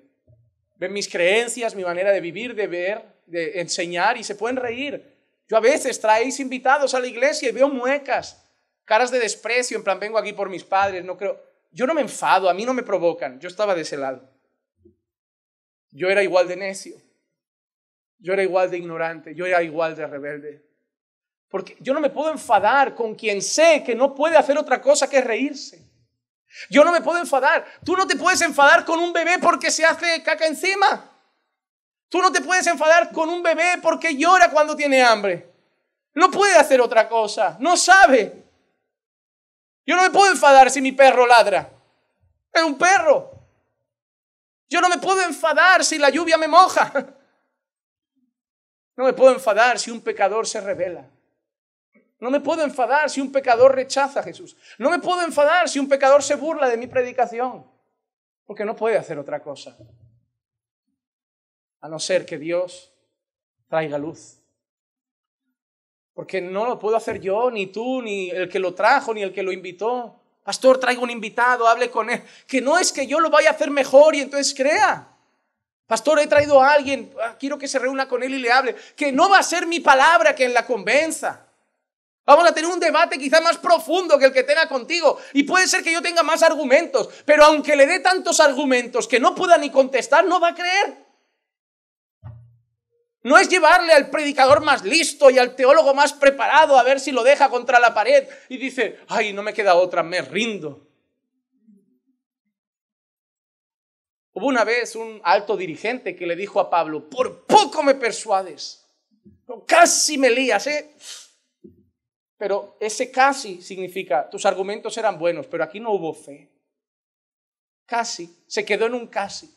Ven mis creencias, mi manera de vivir, de ver, de enseñar y se pueden reír. Yo a veces traéis invitados a la iglesia y veo muecas, caras de desprecio, en plan, vengo aquí por mis padres, no creo. Yo no me enfado, a mí no me provocan, yo estaba de ese lado. Yo era igual de necio, yo era igual de ignorante, yo era igual de rebelde. Porque yo no me puedo enfadar con quien sé que no puede hacer otra cosa que reírse. Yo no me puedo enfadar. Tú no te puedes enfadar con un bebé porque se hace caca encima. Tú no te puedes enfadar con un bebé porque llora cuando tiene hambre. No puede hacer otra cosa. No sabe. Yo no me puedo enfadar si mi perro ladra. Es un perro. Yo no me puedo enfadar si la lluvia me moja. No me puedo enfadar si un pecador se revela. No me puedo enfadar si un pecador rechaza a Jesús. No me puedo enfadar si un pecador se burla de mi predicación. Porque no puede hacer otra cosa. A no ser que Dios traiga luz. Porque no lo puedo hacer yo, ni tú, ni el que lo trajo, ni el que lo invitó. Pastor, traigo un invitado, hable con él. Que no es que yo lo vaya a hacer mejor y entonces crea. Pastor, he traído a alguien, ah, quiero que se reúna con él y le hable. Que no va a ser mi palabra quien la convenza. Vamos a tener un debate quizá más profundo que el que tenga contigo. Y puede ser que yo tenga más argumentos, pero aunque le dé tantos argumentos que no pueda ni contestar, no va a creer. No es llevarle al predicador más listo y al teólogo más preparado a ver si lo deja contra la pared y dice, ay, no me queda otra, me rindo. Hubo una vez un alto dirigente que le dijo a Pablo, por poco me persuades, casi me lías, ¿eh? Pero ese casi significa, tus argumentos eran buenos, pero aquí no hubo fe. Casi, se quedó en un casi.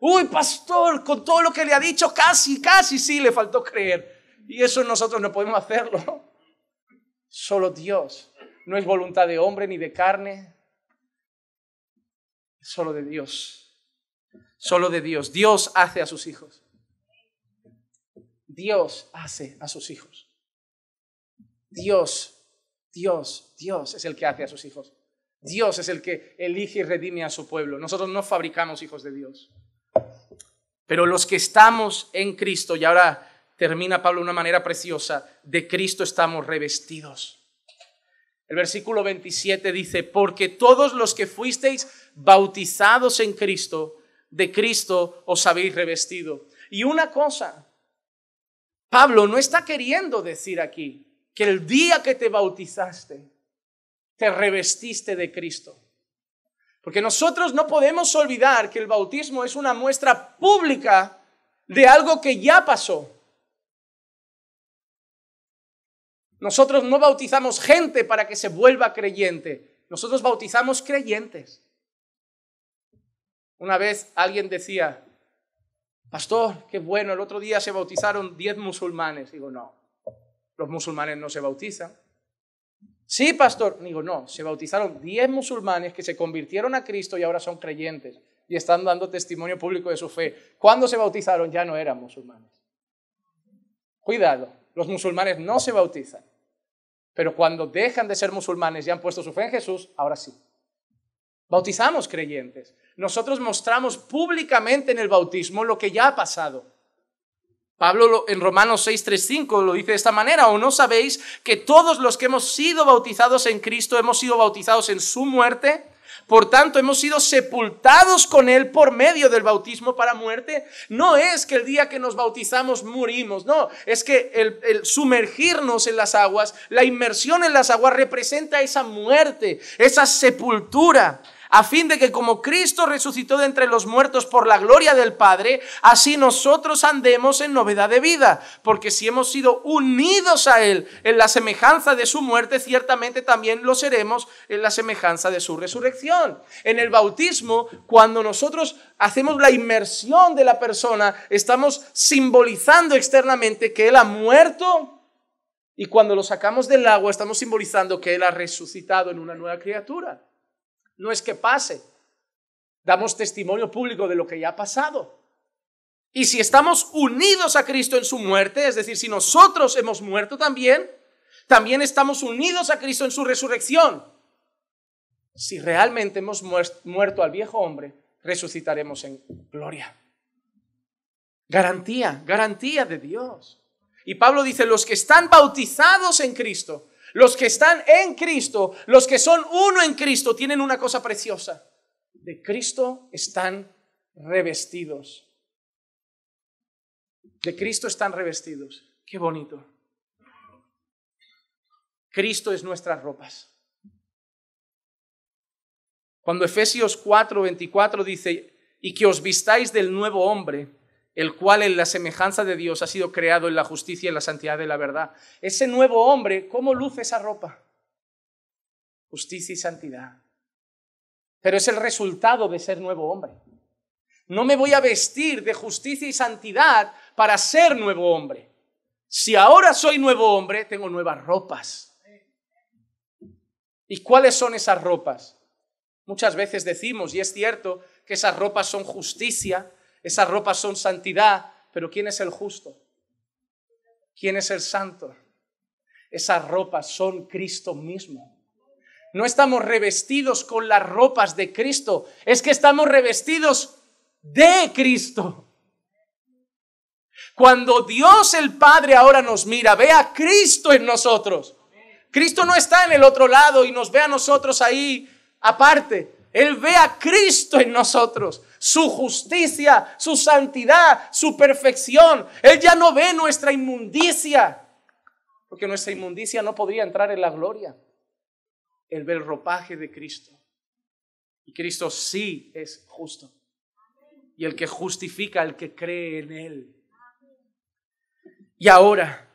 Uy, pastor, con todo lo que le ha dicho, casi, casi sí le faltó creer. Y eso nosotros no podemos hacerlo. Solo Dios. No es voluntad de hombre ni de carne. Solo de Dios. Solo de Dios. Dios hace a sus hijos. Dios hace a sus hijos. Dios, Dios, Dios es el que hace a sus hijos. Dios es el que elige y redime a su pueblo. Nosotros no fabricamos hijos de Dios. Pero los que estamos en Cristo, y ahora termina Pablo de una manera preciosa, de Cristo estamos revestidos. El versículo 27 dice, porque todos los que fuisteis bautizados en Cristo, de Cristo os habéis revestido. Y una cosa, Pablo no está queriendo decir aquí que el día que te bautizaste, te revestiste de Cristo. Porque nosotros no podemos olvidar que el bautismo es una muestra pública de algo que ya pasó. Nosotros no bautizamos gente para que se vuelva creyente, nosotros bautizamos creyentes. Una vez alguien decía, pastor, qué bueno, el otro día se bautizaron diez musulmanes. Digo, no, los musulmanes no se bautizan. Sí, pastor. Digo, no, se bautizaron 10 musulmanes que se convirtieron a Cristo y ahora son creyentes y están dando testimonio público de su fe. Cuando se bautizaron ya no eran musulmanes. Cuidado, los musulmanes no se bautizan, pero cuando dejan de ser musulmanes y han puesto su fe en Jesús, ahora sí. Bautizamos creyentes. Nosotros mostramos públicamente en el bautismo lo que ya ha pasado. Pablo en Romanos 6:35 lo dice de esta manera, o no sabéis que todos los que hemos sido bautizados en Cristo hemos sido bautizados en su muerte, por tanto hemos sido sepultados con Él por medio del bautismo para muerte. No es que el día que nos bautizamos murimos, no, es que el, el sumergirnos en las aguas, la inmersión en las aguas representa esa muerte, esa sepultura a fin de que como Cristo resucitó de entre los muertos por la gloria del Padre, así nosotros andemos en novedad de vida, porque si hemos sido unidos a Él en la semejanza de su muerte, ciertamente también lo seremos en la semejanza de su resurrección. En el bautismo, cuando nosotros hacemos la inmersión de la persona, estamos simbolizando externamente que Él ha muerto Y cuando lo sacamos del agua estamos simbolizando que Él ha resucitado en una nueva criatura. No es que pase. Damos testimonio público de lo que ya ha pasado. Y si estamos unidos a Cristo en su muerte, es decir, si nosotros hemos muerto también, también estamos unidos a Cristo en su resurrección. Si realmente hemos muerto al viejo hombre, resucitaremos en gloria. Garantía, garantía de Dios. Y Pablo dice, los que están bautizados en Cristo, los que están en Cristo, los que son uno en Cristo, tienen una cosa preciosa. De Cristo están revestidos. De Cristo están revestidos. Qué bonito. Cristo es nuestras ropas. Cuando Efesios 4, 24 dice, y que os vistáis del nuevo hombre, el cual en la semejanza de Dios ha sido creado en la justicia y la santidad de la verdad. Ese nuevo hombre, ¿cómo luce esa ropa? Justicia y santidad. Pero es el resultado de ser nuevo hombre. No me voy a vestir de justicia y santidad para ser nuevo hombre. Si ahora soy nuevo hombre, tengo nuevas ropas. ¿Y cuáles son esas ropas? Muchas veces decimos, y es cierto, que esas ropas son justicia, esas ropas son santidad, pero ¿quién es el justo? ¿Quién es el santo? Esas ropas son Cristo mismo. No estamos revestidos con las ropas de Cristo, es que estamos revestidos de Cristo. Cuando Dios el Padre ahora nos mira, ve a Cristo en nosotros. Cristo no está en el otro lado y nos ve a nosotros ahí aparte. Él ve a Cristo en nosotros, su justicia, su santidad, su perfección. Él ya no ve nuestra inmundicia, porque nuestra inmundicia no podría entrar en la gloria. Él ve el ropaje de Cristo. Y Cristo sí es justo. Y el que justifica, el que cree en Él. Y ahora,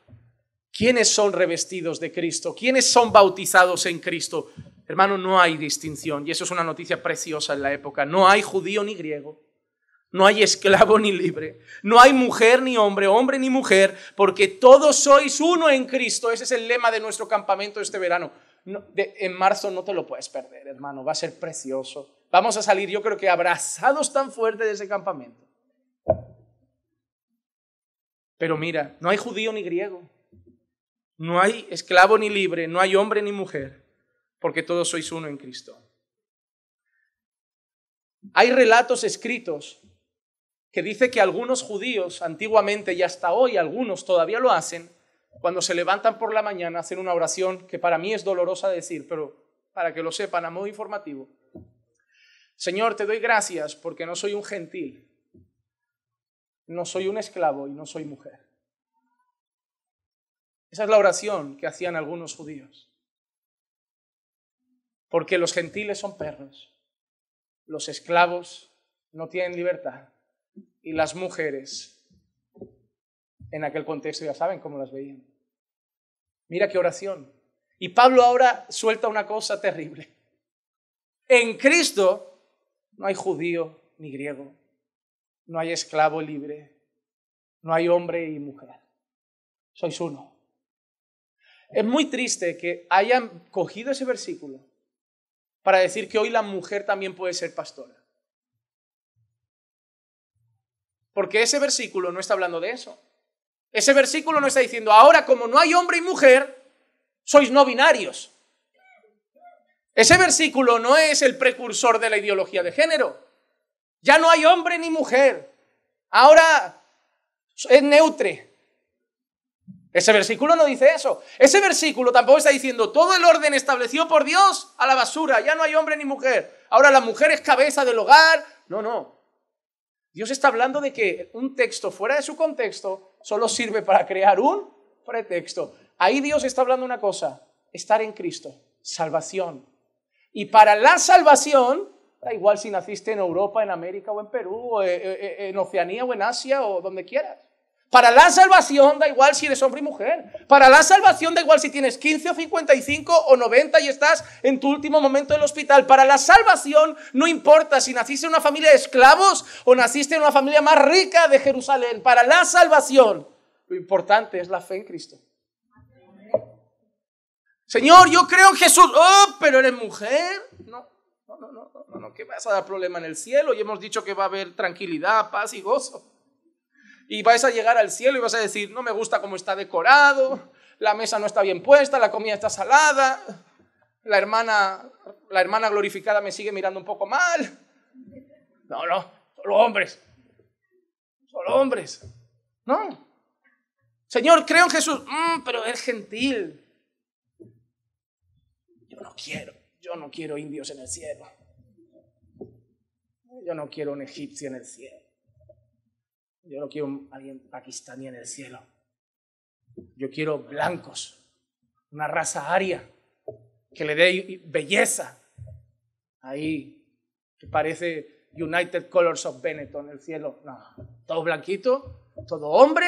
¿quiénes son revestidos de Cristo? ¿Quiénes son bautizados en Cristo? Hermano, no hay distinción, y eso es una noticia preciosa en la época. No hay judío ni griego, no hay esclavo ni libre, no hay mujer ni hombre, hombre ni mujer, porque todos sois uno en Cristo. Ese es el lema de nuestro campamento este verano. en marzo no te lo puedes perder, hermano, va a ser precioso. Vamos a salir, yo creo que abrazados tan fuerte de ese campamento. Pero mira, no hay judío ni griego, no hay esclavo ni libre, no hay hombre ni mujer porque todos sois uno en Cristo. Hay relatos escritos que dice que algunos judíos antiguamente y hasta hoy algunos todavía lo hacen, cuando se levantan por la mañana hacen una oración que para mí es dolorosa decir, pero para que lo sepan a modo informativo. Señor, te doy gracias porque no soy un gentil, no soy un esclavo y no soy mujer. Esa es la oración que hacían algunos judíos. Porque los gentiles son perros, los esclavos no tienen libertad y las mujeres en aquel contexto ya saben cómo las veían. Mira qué oración. Y Pablo ahora suelta una cosa terrible. En Cristo no hay judío ni griego, no hay esclavo libre, no hay hombre y mujer. Sois uno. Es muy triste que hayan cogido ese versículo para decir que hoy la mujer también puede ser pastora. Porque ese versículo no está hablando de eso. Ese versículo no está diciendo, ahora como no hay hombre y mujer, sois no binarios. Ese versículo no es el precursor de la ideología de género. Ya no hay hombre ni mujer. Ahora es neutre. Ese versículo no dice eso. Ese versículo tampoco está diciendo todo el orden establecido por Dios a la basura. Ya no hay hombre ni mujer. Ahora la mujer es cabeza del hogar. No, no. Dios está hablando de que un texto fuera de su contexto solo sirve para crear un pretexto. Ahí Dios está hablando una cosa, estar en Cristo, salvación. Y para la salvación, da igual si naciste en Europa, en América o en Perú, o en Oceanía o en Asia o donde quieras. Para la salvación da igual si eres hombre y mujer. Para la salvación da igual si tienes 15 o 55 o 90 y estás en tu último momento del hospital. Para la salvación no importa si naciste en una familia de esclavos o naciste en una familia más rica de Jerusalén. Para la salvación lo importante es la fe en Cristo. Señor, yo creo en Jesús. Oh, pero eres mujer. No, no, no, no, no, no, que vas a dar problema en el cielo. Y hemos dicho que va a haber tranquilidad, paz y gozo. Y vais a llegar al cielo y vas a decir, no me gusta cómo está decorado, la mesa no está bien puesta, la comida está salada, la hermana, la hermana glorificada me sigue mirando un poco mal. No, no, solo hombres. Solo hombres. No. Señor, creo en Jesús. Mm, pero es gentil no quiero, yo no quiero indios en el cielo. Yo no quiero un egipcio en el cielo. Yo no quiero alguien pakistaní en el cielo. Yo quiero blancos, una raza aria que le dé belleza. Ahí, que parece United Colors of Benetton en el cielo. No, todo blanquito, todo hombre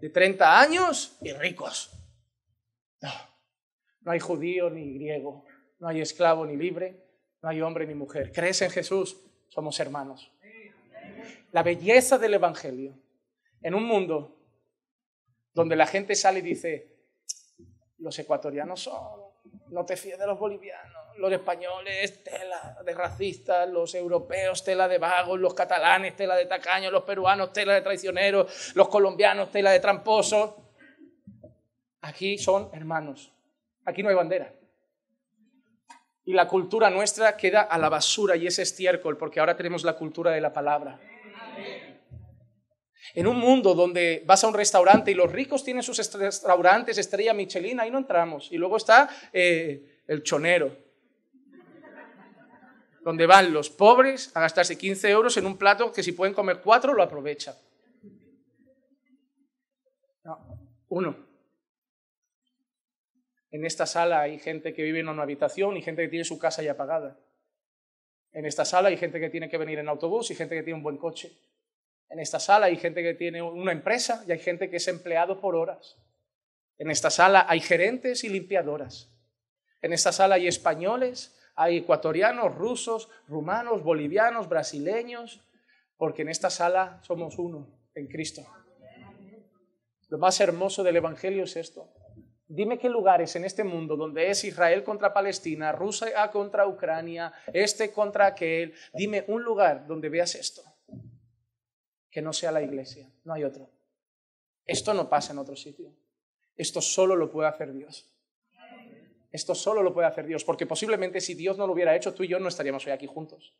de 30 años y ricos. No. No hay judío ni griego, no hay esclavo ni libre, no hay hombre ni mujer. ¿Crees en Jesús? Somos hermanos. La belleza del Evangelio en un mundo donde la gente sale y dice, los ecuatorianos son, no te fíes de los bolivianos, los españoles, tela de racistas, los europeos, tela de vagos, los catalanes, tela de tacaños, los peruanos, tela de traicioneros, los colombianos, tela de tramposos. Aquí son hermanos. Aquí no hay bandera. Y la cultura nuestra queda a la basura y es estiércol porque ahora tenemos la cultura de la palabra. En un mundo donde vas a un restaurante y los ricos tienen sus restaurantes, estrella Michelin, ahí no entramos. Y luego está eh, el chonero, donde van los pobres a gastarse 15 euros en un plato que si pueden comer cuatro lo aprovechan. uno. En esta sala hay gente que vive en una habitación y gente que tiene su casa ya pagada. En esta sala hay gente que tiene que venir en autobús y gente que tiene un buen coche. En esta sala hay gente que tiene una empresa y hay gente que es empleado por horas. En esta sala hay gerentes y limpiadoras. En esta sala hay españoles, hay ecuatorianos, rusos, rumanos, bolivianos, brasileños, porque en esta sala somos uno en Cristo. Lo más hermoso del Evangelio es esto, Dime qué lugares en este mundo donde es Israel contra Palestina, Rusia contra Ucrania, este contra aquel. Dime un lugar donde veas esto. Que no sea la iglesia. No hay otro. Esto no pasa en otro sitio. Esto solo lo puede hacer Dios. Esto solo lo puede hacer Dios. Porque posiblemente si Dios no lo hubiera hecho, tú y yo no estaríamos hoy aquí juntos.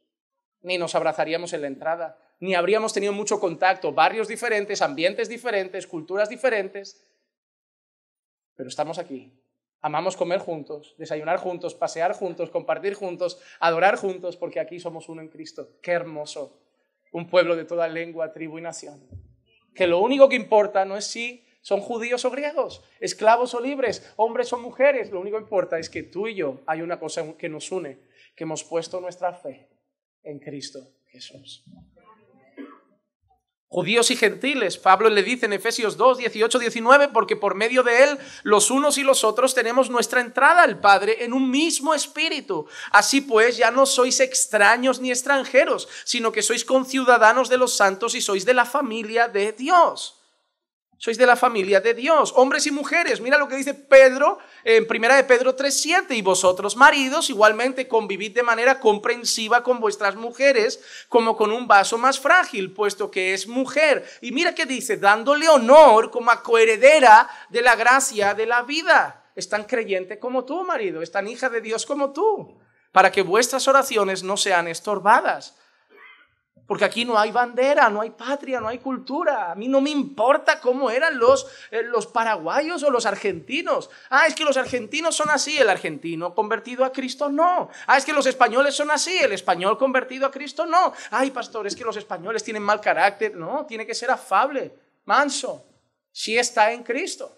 Ni nos abrazaríamos en la entrada. Ni habríamos tenido mucho contacto. Barrios diferentes, ambientes diferentes, culturas diferentes pero estamos aquí. Amamos comer juntos, desayunar juntos, pasear juntos, compartir juntos, adorar juntos, porque aquí somos uno en Cristo. Qué hermoso. Un pueblo de toda lengua, tribu y nación. Que lo único que importa no es si son judíos o griegos, esclavos o libres, hombres o mujeres. Lo único que importa es que tú y yo hay una cosa que nos une, que hemos puesto nuestra fe en Cristo Jesús judíos y gentiles. Pablo le dice en Efesios 2, 18, 19, porque por medio de él los unos y los otros tenemos nuestra entrada al Padre en un mismo espíritu. Así pues, ya no sois extraños ni extranjeros, sino que sois conciudadanos de los santos y sois de la familia de Dios. Sois de la familia de Dios, hombres y mujeres. Mira lo que dice Pedro en primera de Pedro 3:7 y vosotros maridos igualmente convivid de manera comprensiva con vuestras mujeres como con un vaso más frágil, puesto que es mujer. Y mira que dice, dándole honor como a coheredera de la gracia de la vida. Es tan creyente como tú, marido, es tan hija de Dios como tú, para que vuestras oraciones no sean estorbadas. Porque aquí no hay bandera, no hay patria, no hay cultura. A mí no me importa cómo eran los, eh, los paraguayos o los argentinos. Ah, es que los argentinos son así, el argentino convertido a Cristo no. Ah, es que los españoles son así, el español convertido a Cristo no. Ay, pastor, es que los españoles tienen mal carácter. No, tiene que ser afable, manso, si está en Cristo.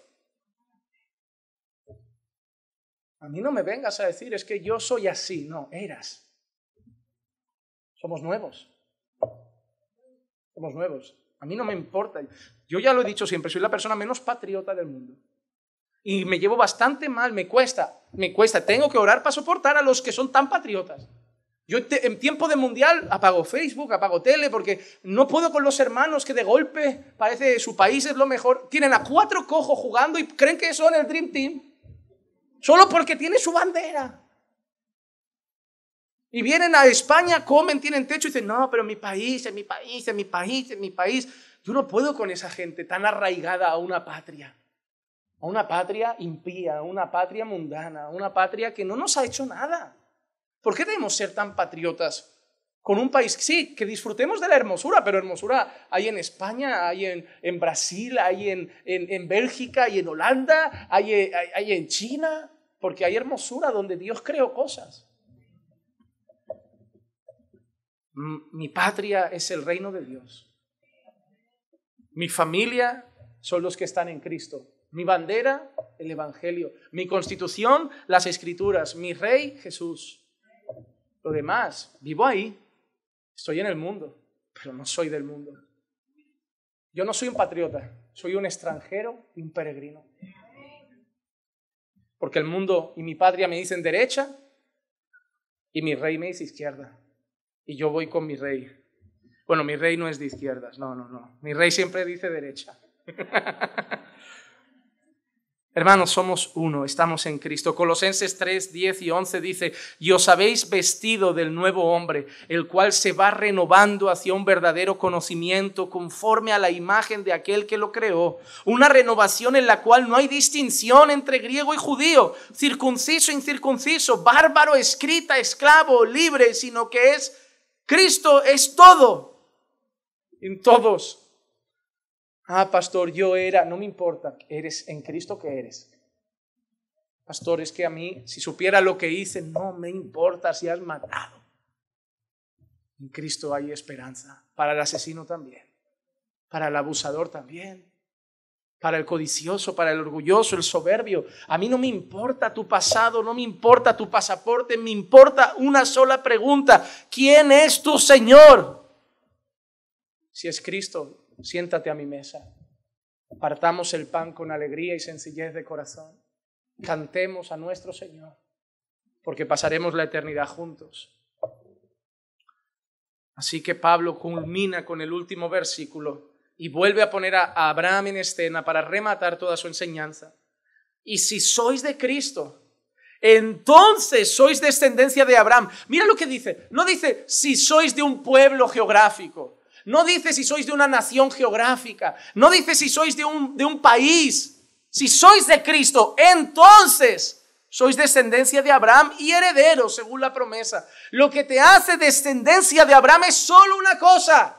A mí no me vengas a decir, es que yo soy así. No, eras. Somos nuevos somos nuevos. A mí no me importa. Yo ya lo he dicho siempre, soy la persona menos patriota del mundo. Y me llevo bastante mal, me cuesta, me cuesta. Tengo que orar para soportar a los que son tan patriotas. Yo en tiempo de mundial apago Facebook, apago tele, porque no puedo con los hermanos que de golpe parece su país es lo mejor. Tienen a cuatro cojos jugando y creen que son el Dream Team. Solo porque tiene su bandera. Y vienen a España, comen, tienen techo y dicen, no, pero mi país, en mi país, en mi país, en mi país. Yo no puedo con esa gente tan arraigada a una patria, a una patria impía, a una patria mundana, a una patria que no nos ha hecho nada. ¿Por qué debemos ser tan patriotas con un país, sí, que disfrutemos de la hermosura, pero hermosura hay en España, hay en, en Brasil, hay en, en, Bélgica, hay en Holanda, hay, hay en China, porque hay hermosura donde Dios creó cosas. Mi patria es el reino de Dios. Mi familia son los que están en Cristo. Mi bandera, el Evangelio. Mi constitución, las escrituras. Mi rey, Jesús. Lo demás, vivo ahí. Estoy en el mundo, pero no soy del mundo. Yo no soy un patriota, soy un extranjero y un peregrino. Porque el mundo y mi patria me dicen derecha y mi rey me dice izquierda. Y yo voy con mi rey. Bueno, mi rey no es de izquierdas, no, no, no. Mi rey siempre dice derecha. Hermanos, somos uno, estamos en Cristo. Colosenses 3, 10 y 11 dice, y os habéis vestido del nuevo hombre, el cual se va renovando hacia un verdadero conocimiento conforme a la imagen de aquel que lo creó. Una renovación en la cual no hay distinción entre griego y judío, circunciso, incircunciso, bárbaro, escrita, esclavo, libre, sino que es Cristo, es todo. En todos Ah, pastor, yo era, no me importa, eres en Cristo que eres. Pastor, es que a mí, si supiera lo que hice, no me importa si has matado. En Cristo hay esperanza, para el asesino también, para el abusador también, para el codicioso, para el orgulloso, el soberbio. A mí no me importa tu pasado, no me importa tu pasaporte, me importa una sola pregunta. ¿Quién es tu Señor? Si es Cristo, siéntate a mi mesa. Partamos el pan con alegría y sencillez de corazón. Cantemos a nuestro Señor, porque pasaremos la eternidad juntos. Así que Pablo culmina con el último versículo y vuelve a poner a Abraham en escena para rematar toda su enseñanza. Y si sois de Cristo, entonces sois descendencia de Abraham. Mira lo que dice. No dice si sois de un pueblo geográfico. No dice si sois de una nación geográfica. No dice si sois de un, de un país. Si sois de Cristo, entonces sois descendencia de Abraham y herederos según la promesa. Lo que te hace descendencia de Abraham es solo una cosa.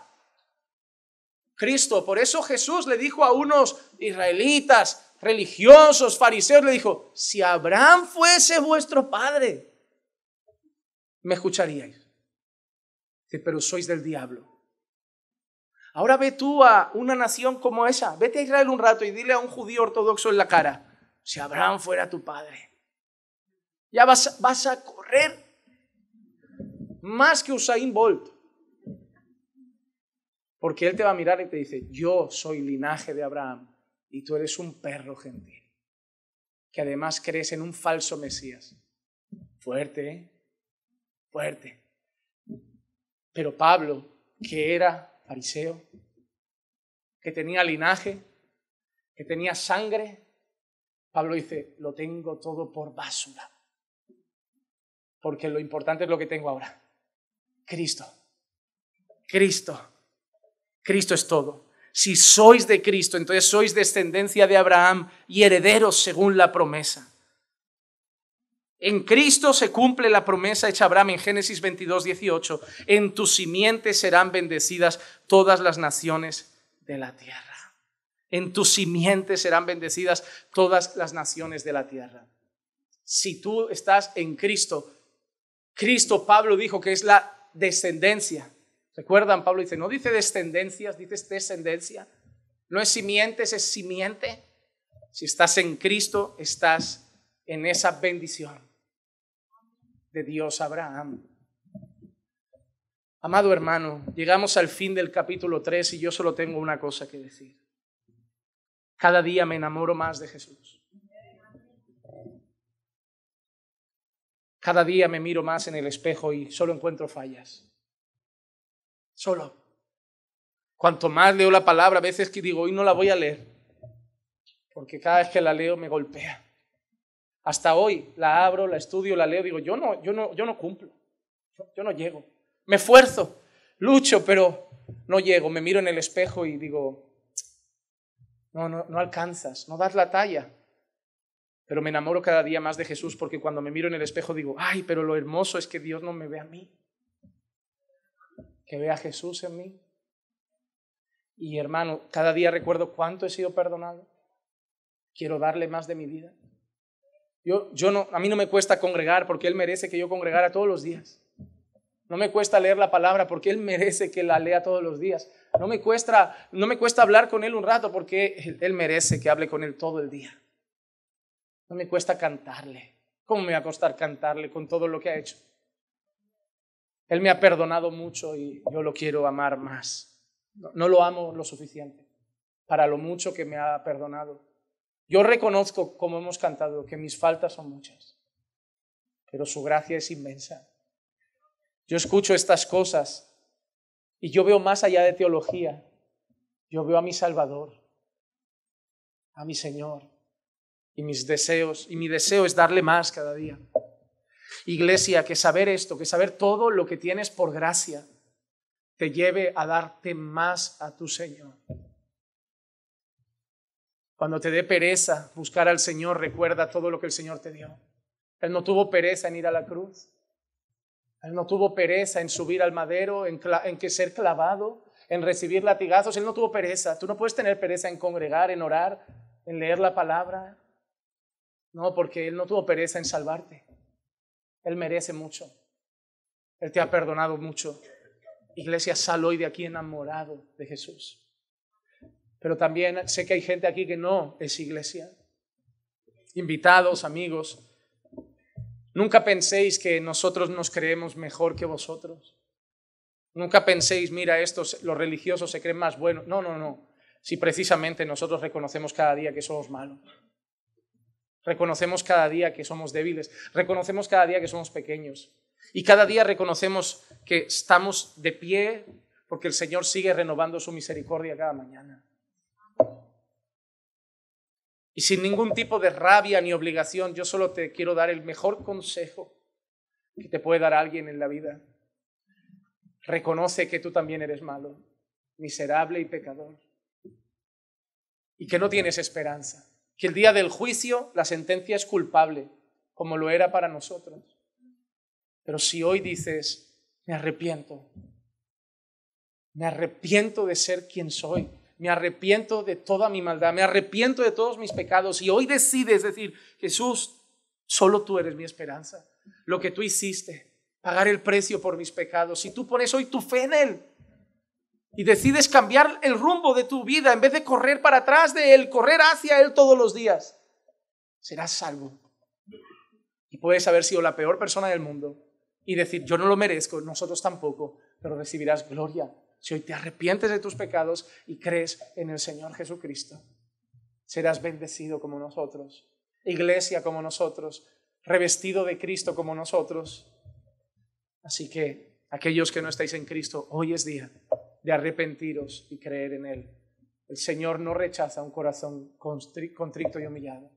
Cristo. Por eso Jesús le dijo a unos israelitas, religiosos, fariseos, le dijo, si Abraham fuese vuestro padre, me escucharíais. Pero sois del diablo Ahora ve tú a una nación como esa. Vete a Israel un rato y dile a un judío ortodoxo en la cara, si Abraham fuera tu padre. Ya vas, vas a correr más que Usain Bolt. Porque él te va a mirar y te dice, yo soy linaje de Abraham y tú eres un perro gentil, que además crees en un falso Mesías. Fuerte, ¿eh? Fuerte. Pero Pablo, que era fariseo, que tenía linaje, que tenía sangre, Pablo dice, lo tengo todo por basura. Porque lo importante es lo que tengo ahora. Cristo. Cristo. Cristo es todo. Si sois de Cristo, entonces sois descendencia de Abraham y herederos según la promesa. En Cristo se cumple la promesa hecha a Abraham en Génesis 22, 18. En tu simiente serán bendecidas todas las naciones de la tierra. En tu simiente serán bendecidas todas las naciones de la tierra. Si tú estás en Cristo, Cristo, Pablo dijo que es la descendencia. ¿Recuerdan? Pablo dice, no dice descendencias, dice descendencia. No es simientes, es simiente. Si estás en Cristo, estás en esa bendición de Dios Abraham. Amado hermano, llegamos al fin del capítulo 3 y yo solo tengo una cosa que decir. Cada día me enamoro más de Jesús. Cada día me miro más en el espejo y solo encuentro fallas. Solo. Cuanto más leo la palabra, a veces que digo, hoy no la voy a leer, porque cada vez que la leo me golpea. Hasta hoy la abro, la estudio, la leo, digo, yo no, yo no, yo no cumplo, yo no llego. Me esfuerzo, lucho, pero no llego. Me miro en el espejo y digo, no, no, no alcanzas, no das la talla. Pero me enamoro cada día más de Jesús porque cuando me miro en el espejo digo, ay, pero lo hermoso es que Dios no me ve a mí, que vea a Jesús en mí. Y hermano, cada día recuerdo cuánto he sido perdonado. Quiero darle más de mi vida. Yo, yo no, a mí no me cuesta congregar porque Él merece que yo congregara todos los días. No me cuesta leer la palabra porque Él merece que la lea todos los días. No me cuesta, no me cuesta hablar con Él un rato porque Él merece que hable con Él todo el día. No me cuesta cantarle. ¿Cómo me va a costar cantarle con todo lo que ha hecho? Él me ha perdonado mucho y yo lo quiero amar más. No lo amo lo suficiente para lo mucho que me ha perdonado. Yo reconozco, como hemos cantado, que mis faltas son muchas, pero su gracia es inmensa. Yo escucho estas cosas y yo veo más allá de teología. Yo veo a mi Salvador, a mi Señor y mis deseos. Y mi deseo es darle más cada día. Iglesia, que saber esto, que saber todo lo que tienes por gracia, te lleve a darte más a tu Señor. Cuando te dé pereza buscar al Señor, recuerda todo lo que el Señor te dio. Él no tuvo pereza en ir a la cruz. Él no tuvo pereza en subir al madero, en, que ser clavado, en recibir latigazos. Él no tuvo pereza. Tú no puedes tener pereza en congregar, en orar, en leer la palabra. No, porque Él no tuvo pereza en salvarte. Él merece mucho. Él te ha perdonado mucho. Iglesia, sal hoy de aquí enamorado de Jesús. Pero también sé que hay gente aquí que no es iglesia. Invitados, amigos, Nunca penséis que nosotros nos creemos mejor que vosotros. Nunca penséis, mira, estos, los religiosos se creen más buenos. No, no, no. Si precisamente nosotros reconocemos cada día que somos malos. Reconocemos cada día que somos débiles. Reconocemos cada día que somos pequeños. Y cada día reconocemos que estamos de pie porque el Señor sigue renovando su misericordia cada mañana y sin ningún tipo de rabia ni obligación, yo solo te quiero dar el mejor consejo que te puede dar alguien en la vida. Reconoce que tú también eres malo, miserable y pecador. Y que no tienes esperanza. Que el día del juicio la sentencia es culpable, como lo era para nosotros. Pero si hoy dices, me arrepiento, me arrepiento de ser quien soy, me arrepiento de toda mi maldad, me arrepiento de todos mis pecados. Y hoy decides decir, Jesús, solo tú eres mi esperanza, lo que tú hiciste, pagar el precio por mis pecados. Si tú pones hoy tu fe en Él y decides cambiar el rumbo de tu vida en vez de correr para atrás de Él, correr hacia Él todos los días, serás salvo. Y puedes haber sido la peor persona del mundo y decir, yo no lo merezco, nosotros tampoco, pero recibirás gloria si hoy te arrepientes de tus pecados y crees en el Señor Jesucristo, serás bendecido como nosotros, iglesia como nosotros, revestido de Cristo como nosotros. Así que aquellos que no estáis en Cristo, hoy es día de arrepentiros y creer en Él. El Señor no rechaza un corazón contrito y humillado.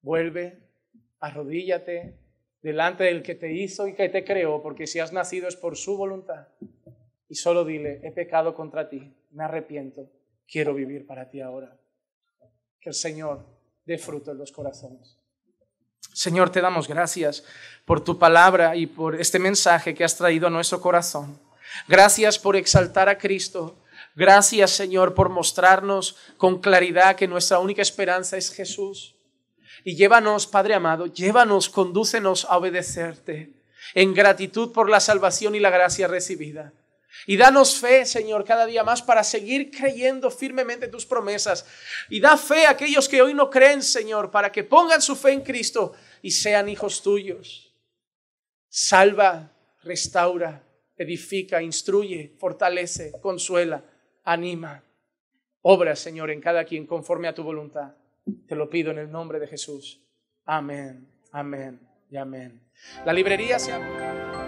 Vuelve, arrodíllate delante del que te hizo y que te creó, porque si has nacido es por su voluntad y solo dile, he pecado contra ti, me arrepiento, quiero vivir para ti ahora. Que el Señor dé fruto en los corazones. Señor, te damos gracias por tu palabra y por este mensaje que has traído a nuestro corazón. Gracias por exaltar a Cristo. Gracias, Señor, por mostrarnos con claridad que nuestra única esperanza es Jesús. Y llévanos, Padre amado, llévanos, condúcenos a obedecerte en gratitud por la salvación y la gracia recibida. Y danos fe, Señor, cada día más para seguir creyendo firmemente tus promesas. Y da fe a aquellos que hoy no creen, Señor, para que pongan su fe en Cristo y sean hijos tuyos. Salva, restaura, edifica, instruye, fortalece, consuela, anima. Obra, Señor, en cada quien conforme a tu voluntad. Te lo pido en el nombre de Jesús. Amén, amén y amén. La librería se ha...